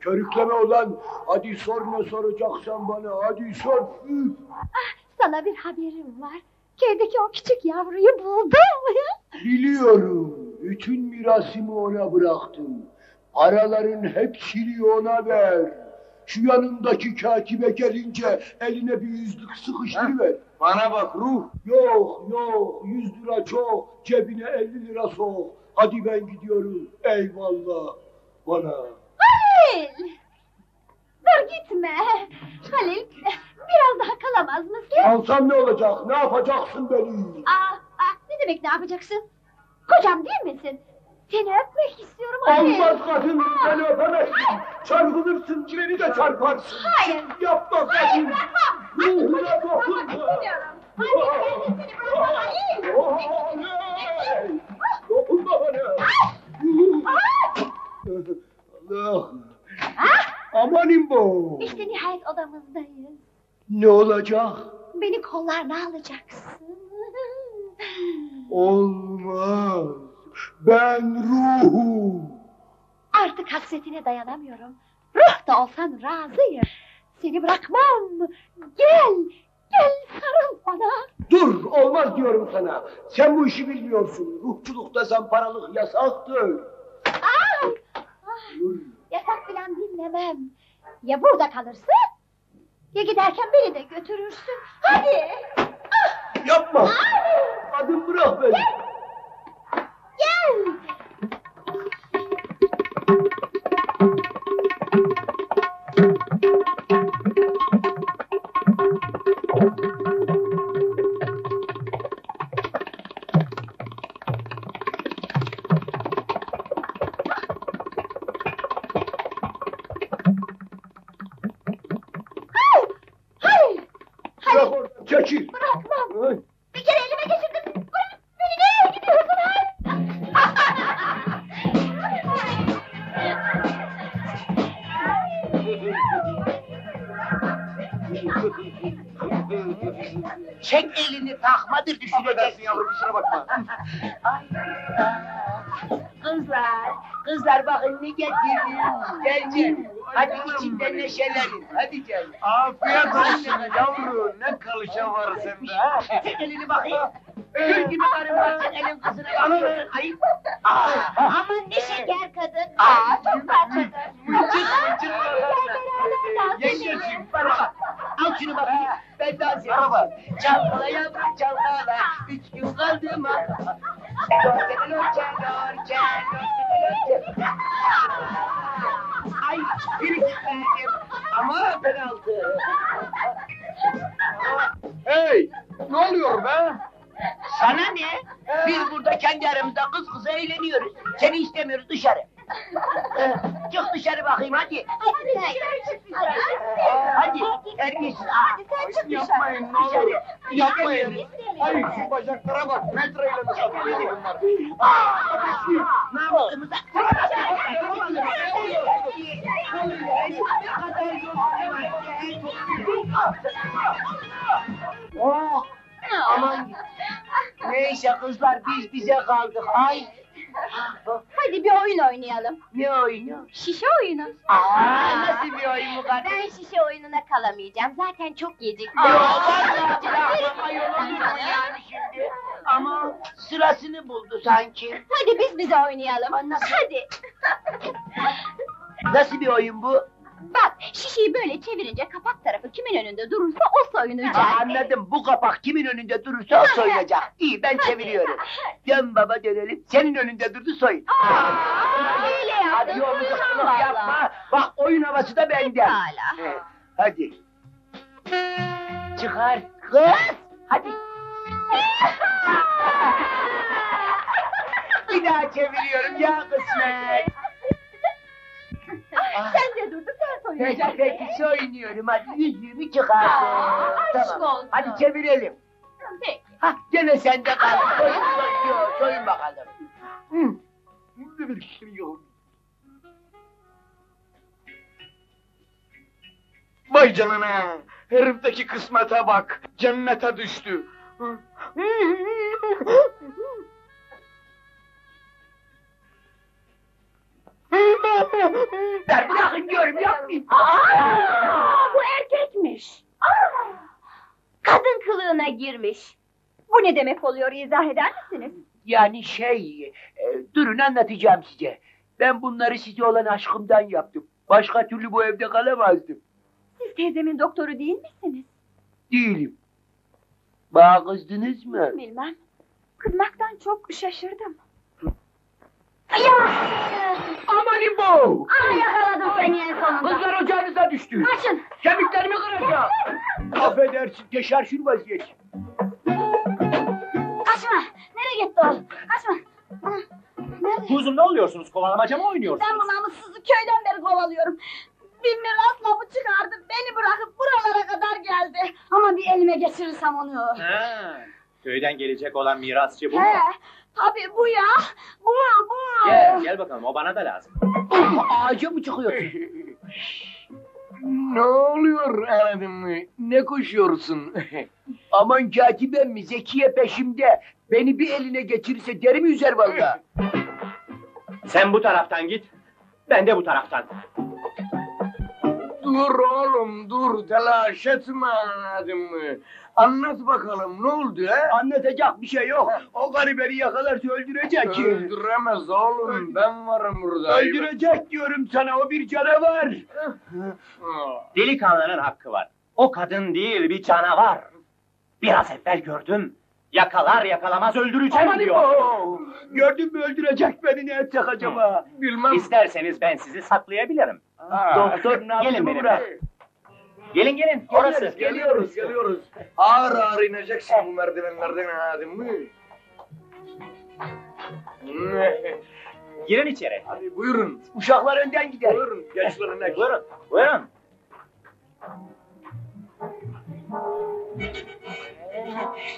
Körükleme olan. Hadi sor ne soracaksan bana. Hadi sor. Sana bir haberim var. Köydeki o küçük yavruyu buldum. [LAUGHS] Biliyorum. Bütün mirasımı ona bıraktım. Paraların hepsini ona ver. Şu yanındaki katibe gelince eline bir yüzlük sıkıştırıver. Bana bak ruh. Yok yok yüz lira çok cebine elli lira sok. Hadi ben gidiyorum. Eyvallah bana. Halil! Dur gitme. Halil, biraz daha kalamaz mısın? Alsam ne olacak? Ne yapacaksın beni? Aa, aa, ne demek ne yapacaksın? Kocam değil misin? Seni öpmek istiyorum Halil. Olmaz kadın beni öpemezsin. Çarpılırsın beni de çarparsın. Hayır. Yapma Hayır kadın. bırakmam. Ruhuna dokunma. Gidiyorum. Hadi geldim seni bırakmam Ali. Oley! Dokunma bana. Allah. Amanin bu. İşte nihayet odamızdayız. Ne olacak? Beni kollarına alacaksın. Olmaz. Ben ruhum. Artık hasretine dayanamıyorum. Ruh da olsan razıyım. Seni bırakmam. Gel, gel sarıl bana. Dur, olmaz diyorum sana. Sen bu işi bilmiyorsun. Ruhçulukta zamparalık yasaktır. Ah! Dur. Yasak filan dinlemem. Ya burada kalırsın, ya giderken beni de götürürsün. Hadi. Ah! Yapma. Adım bırak beni. Gel. Bakın ne getirdim. Gelin. Hadi içinde neşelenin. Hadi gel. Afiyet olsun yavru. Ne kalışa var sende ha? Çek elini bakayım. Gül gibi karın var. Sen elin kızına bakıyorsun. Ayıp. Aa, Aman ne şeker kadın. Aa, çok tatlıdır. Mıcık mıcık Yengeciğim bana. Al şunu bakayım. Ben dans edeyim. Çalkala yavrum çalkala. Üç gün kaldı mı? Lorçe lorçe lorçe lorçe Ay bir verdim. Ama penaltı. Hey! Ne oluyor be? Sana ne? Biz burada kendi aramızda kız kıza eğleniyoruz. Seni istemiyoruz dışarı. Ee, Çık dışarı bakayım hadi. Hadi sen çık dışarı. Hadi terbiyesiz. Hadi sen çık dışarı. Yapmayın ne olur. Yapmayın. Ay şu bacaklara bak. Metreyle mi satılıyor bunlar? Namusumuza. Oh, aman. Neyse kızlar biz bize kaldık. Ay. Hadi bir oyun oynayalım. Ne oyunu? Şişe oyunu. Aa, nasıl bir oyun bu kadar? Ben şişe oyununa kalamayacağım. Zaten çok geciktim. Aa, mu yani şimdi? Ama sırasını buldu sanki. Hadi biz bize oynayalım. Hadi. Nasıl bir oyun bu? Bak şişeyi böyle çevirince kapak tarafı kimin önünde durursa o soyunacak. Aa, anladım. Bu kapak kimin önünde durursa o soyunacak. İyi ben çeviriyorum. Dön baba dönelim. Senin önünde durdu soyun. Aa, öyle yaptın. Hadi Allah. yapma. Bak oyun havası da benden. He, Hadi. Çıkar. Kız. Hadi. [LAUGHS] Bir daha çeviriyorum ya kısmet. Sen de durdun sen Peki soyunacaksın. peki soyunuyorum. Hadi yüzüğümü çıkardım. Aa, aşk Tamam. olsun. Hadi çevirelim. Peki. Hah gene sende kaldı. Soyun soyun soyun bakalım. Vay canına. Herifteki kısmete bak. Cennete düştü. Ver bırakın diyorum yapmayın. Aa, bu erkekmiş. Aa, kadın kılığına girmiş. Bu ne demek oluyor izah eder misiniz? Yani şey, e, durun anlatacağım size. Ben bunları size olan aşkımdan yaptım. Başka türlü bu evde kalamazdım. Siz teyzemin doktoru değil misiniz? Değilim. Bana kızdınız mı? Bilmem. Kızmaktan çok şaşırdım. Aman İbo! Aa yakaladım seni en sonunda. Kızlar ocağınıza düştü. Kaçın. Kemiklerimi kıracağım. Affedersin, teşarşür vaziyet. Kaçma. Nereye gitti o? Kaçma. Nerede? Kuzum ne oluyorsunuz? Kovalamaca mı oynuyorsunuz? Ben bu namussuzu köyden beri kovalıyorum. bir miras lafı çıkardı. Beni bırakıp buralara kadar geldi. Ama bir elime geçirirsem onu. Ha, köyden gelecek olan mirasçı bu mu? He, tabii bu ya. Bu, bu. Gel, gel bakalım o bana da lazım. Ağaca mı çıkıyorsun? [LAUGHS] Ne oluyor mı? Ne koşuyorsun? [LAUGHS] Aman katibem mi? Zekiye peşimde. Beni bir eline geçirirse derimi üzer valla. [LAUGHS] Sen bu taraftan git, ben de bu taraftan. dur oğlum dur telaş etme anladın mı? Anlat bakalım ne oldu he? Anlatacak bir şey yok. O gariberi yakalarsa öldürecek. Öldüremez oğlum ben varım burada. Öldürecek diyorum sana o bir canavar. Delikanlının hakkı var. O kadın değil, bir canavar. Biraz evvel gördüm. Yakalar yakalamaz öldüreceğim Aman diyor. İbo! Gördün mü öldürecek beni ne etsek acaba? Bilmem. İsterseniz ben sizi saklayabilirim. Doktor [LAUGHS] ne Gelin yaptı benimle. Gelin gelin, orası. Geliyoruz, geliyoruz. Ağır ağır ineceksin bu merdivenlerden anladın mı? Girin içeri. Hadi buyurun. Uşaklar önden gider. Buyurun, gençler önden. Buyurun, buyurun.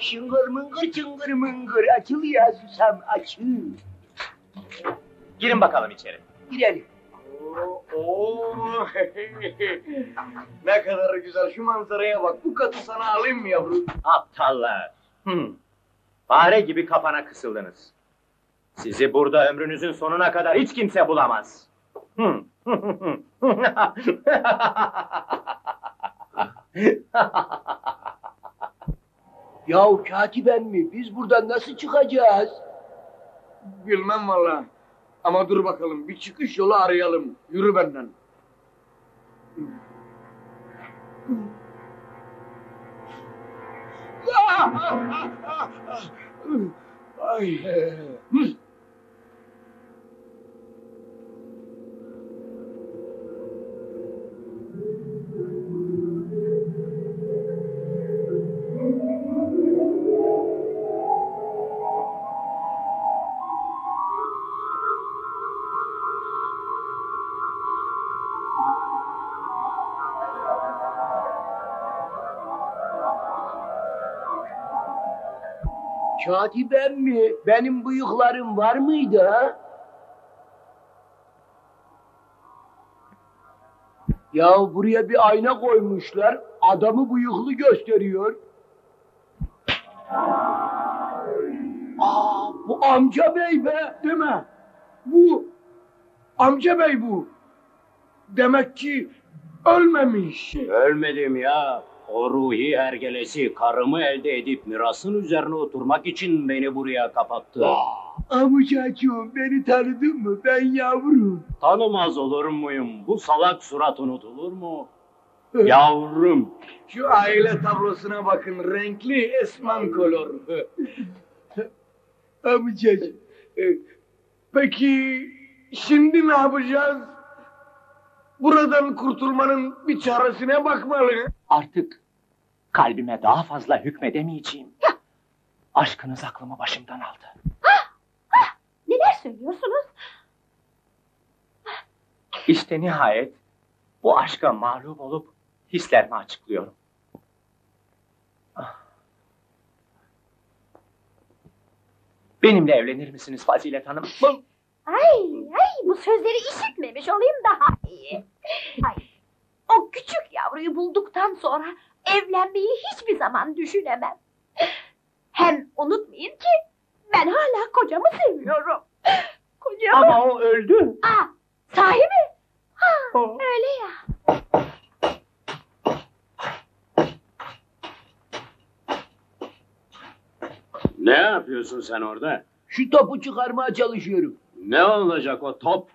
Şıngır mıngır çıngır mıngır açıl ya susam açıl. Girin bakalım içeri. Girelim. Oo, [LAUGHS] ne kadar güzel şu manzaraya bak. Bu katı sana alayım mı yavrum? Aptallar. Hmm. Fare gibi kafana kısıldınız. Sizi burada ömrünüzün sonuna kadar hiç kimse bulamaz. Hmm. [LAUGHS] Yahu katiben mi? Biz buradan nasıl çıkacağız? Bilmem valla. Ama dur bakalım bir çıkış yolu arayalım. Yürü benden. [LAUGHS] Ay. Katibem mi? Benim bıyıklarım var mıydı ha? Ya buraya bir ayna koymuşlar. Adamı bıyıklı gösteriyor. Aa, bu amca bey be, değil mi? Bu amca bey bu. Demek ki ölmemiş. Ölmedim ya. O ruhi hergelesi karımı elde edip mirasın üzerine oturmak için beni buraya kapattı. Amcacığım beni tanıdın mı? Ben yavrum. Tanımaz olur muyum? Bu salak surat unutulur mu? Yavrum. Şu aile tablosuna bakın. Renkli esman kolor. Amcacığım. e, Peki şimdi ne yapacağız? Buradan kurtulmanın bir çaresine bakmalı. Artık kalbime daha fazla hükmedemeyeceğim. Aşkınız aklımı başımdan aldı. Neler söylüyorsunuz? İşte nihayet bu aşka mağlup olup hislerimi açıklıyorum. Ah. Benimle evlenir misiniz Fazilet Hanım? Ay ay bu sözleri işitmemiş olayım daha iyi. Ay, o küçük yavruyu bulduktan sonra evlenmeyi hiçbir zaman düşünemem. Hem unutmayın ki ben hala kocamı seviyorum. Kocamı... Ama o öldü. Aa, sahi mi? Ha, öyle ya. Ne yapıyorsun sen orada? Şu topu çıkarmaya çalışıyorum. Ne olacak o top?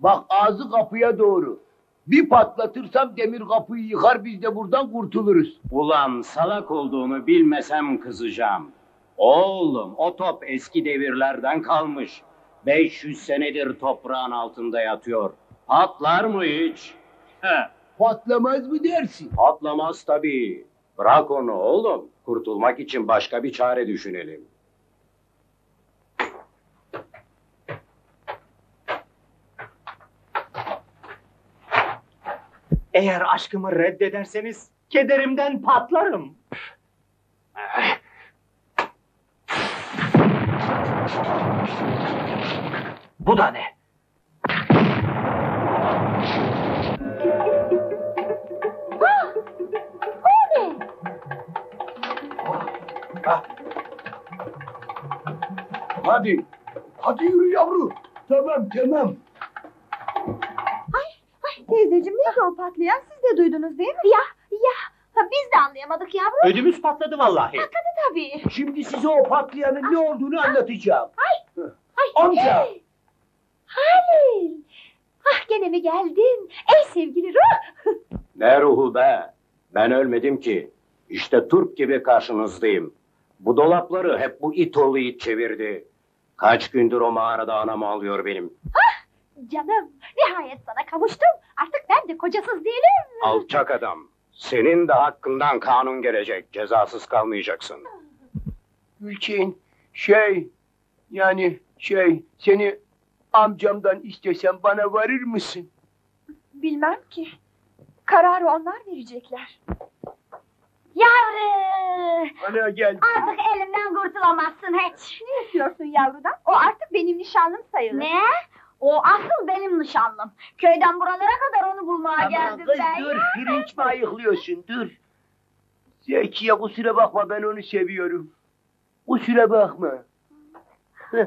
Bak ağzı kapıya doğru. Bir patlatırsam demir kapıyı yıkar biz de buradan kurtuluruz. Ulan salak olduğunu bilmesem kızacağım. Oğlum o top eski devirlerden kalmış. 500 senedir toprağın altında yatıyor. Patlar mı hiç? Heh, Patlamaz mı dersin? patlamaz tabii. Bırak onu oğlum. Kurtulmak için başka bir çare düşünelim. Eğer aşkımı reddederseniz kederimden patlarım. Bu da ne? Ah! Ne? Hadi. Hadi yürü yavru. Tamam tamam. Teyzeciğim neydi o patlayan? Siz de duydunuz değil mi? Ya, ya. Ha, biz de anlayamadık yavrum. Ödümüz patladı vallahi. Patladı tabii. Şimdi size o patlayanın ne olduğunu anlatacağım. Ay. Ay. Amca. Hey! Halil. Ah gene mi geldin? Ey sevgili ruh. [LAUGHS] Ne ruhu be? Ben ölmedim ki. İşte turp gibi karşınızdayım. Bu dolapları hep bu it oğlu it çevirdi. Kaç gündür o mağarada anam ağlıyor benim. Canım nihayet sana kavuştum. Artık ben de kocasız değilim. Alçak adam. Senin de hakkından kanun gelecek. Cezasız kalmayacaksın. Gülçin, şey, yani şey, seni amcamdan istesem bana varır mısın? Bilmem ki. Kararı onlar verecekler. Yavru! Bana gel. Artık elimden kurtulamazsın hiç. Ne istiyorsun yavrudan? O artık benim nişanlım sayılır. Ne? O asıl benim nişanlım. Köyden buralara kadar onu bulmaya Aman geldim kız ben. dur, pirinç mi ayıklıyorsun, dur. Zekiye kusura bakma ben onu seviyorum. Kusura bakma. Heh. [LAUGHS]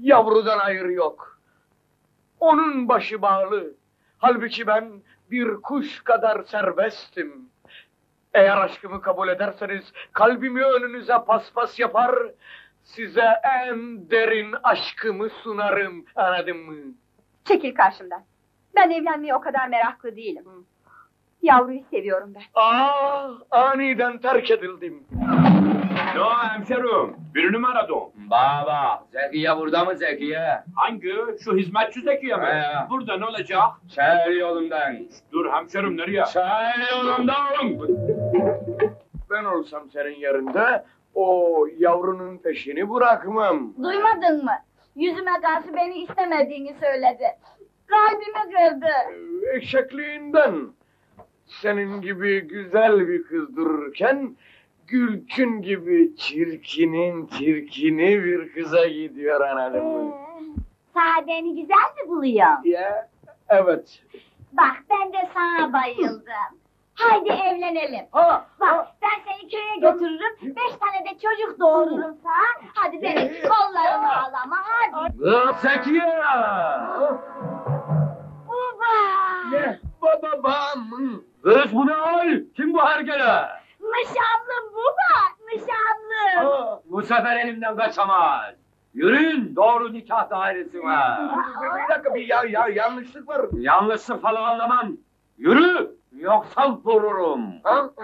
Yavrudan hayır yok. Onun başı bağlı. Halbuki ben bir kuş kadar serbestim. Eğer aşkımı kabul ederseniz kalbimi önünüze paspas yapar, size en derin aşkımı sunarım. Anladın mı? Çekil karşımdan. Ben evlenmeye o kadar meraklı değilim. Yavruyu seviyorum ben. Ah, aniden terk edildim. Yo hemşerim, birini mi aradın? Baba, Zekiye burada mı Zekiye? Hangi? Şu hizmetçi Zekiye mi? He. Burada ne olacak? Çağır yolumdan. Dur hemşerim nereye? Çağır yolumdan. Ben olsam senin yerinde o yavrunun peşini bırakmam. Duymadın mı? Yüzüme karşı beni istemediğini söyledi. Kalbimi kırdı. Eşekliğinden. Senin gibi güzel bir kız dururken Gülçün gibi çirkinin çirkini bir kıza gidiyor mı? Sana beni güzel mi buluyorsun? Ya evet. Bak ben de sana bayıldım. Haydi evlenelim. Ha, Bak ben seni köye götürürüm. Beş tane de çocuk doğururum sana. Hadi beni kollarıma alama hadi. Zekiye! Baba. ne babam? Kız bu ne hal? Kim bu hergele? Nişanlım baba. Nişanlım. Ha, Bu sefer elimden kaçamaz. Yürüyün doğru nikah dairesine. bir dakika bir ya, ya yanlışlık var. Yanlışlık falan anlamam. Yürü yoksa vururum. Ha? [LAUGHS]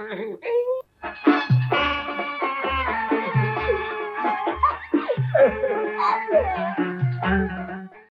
[LAUGHS]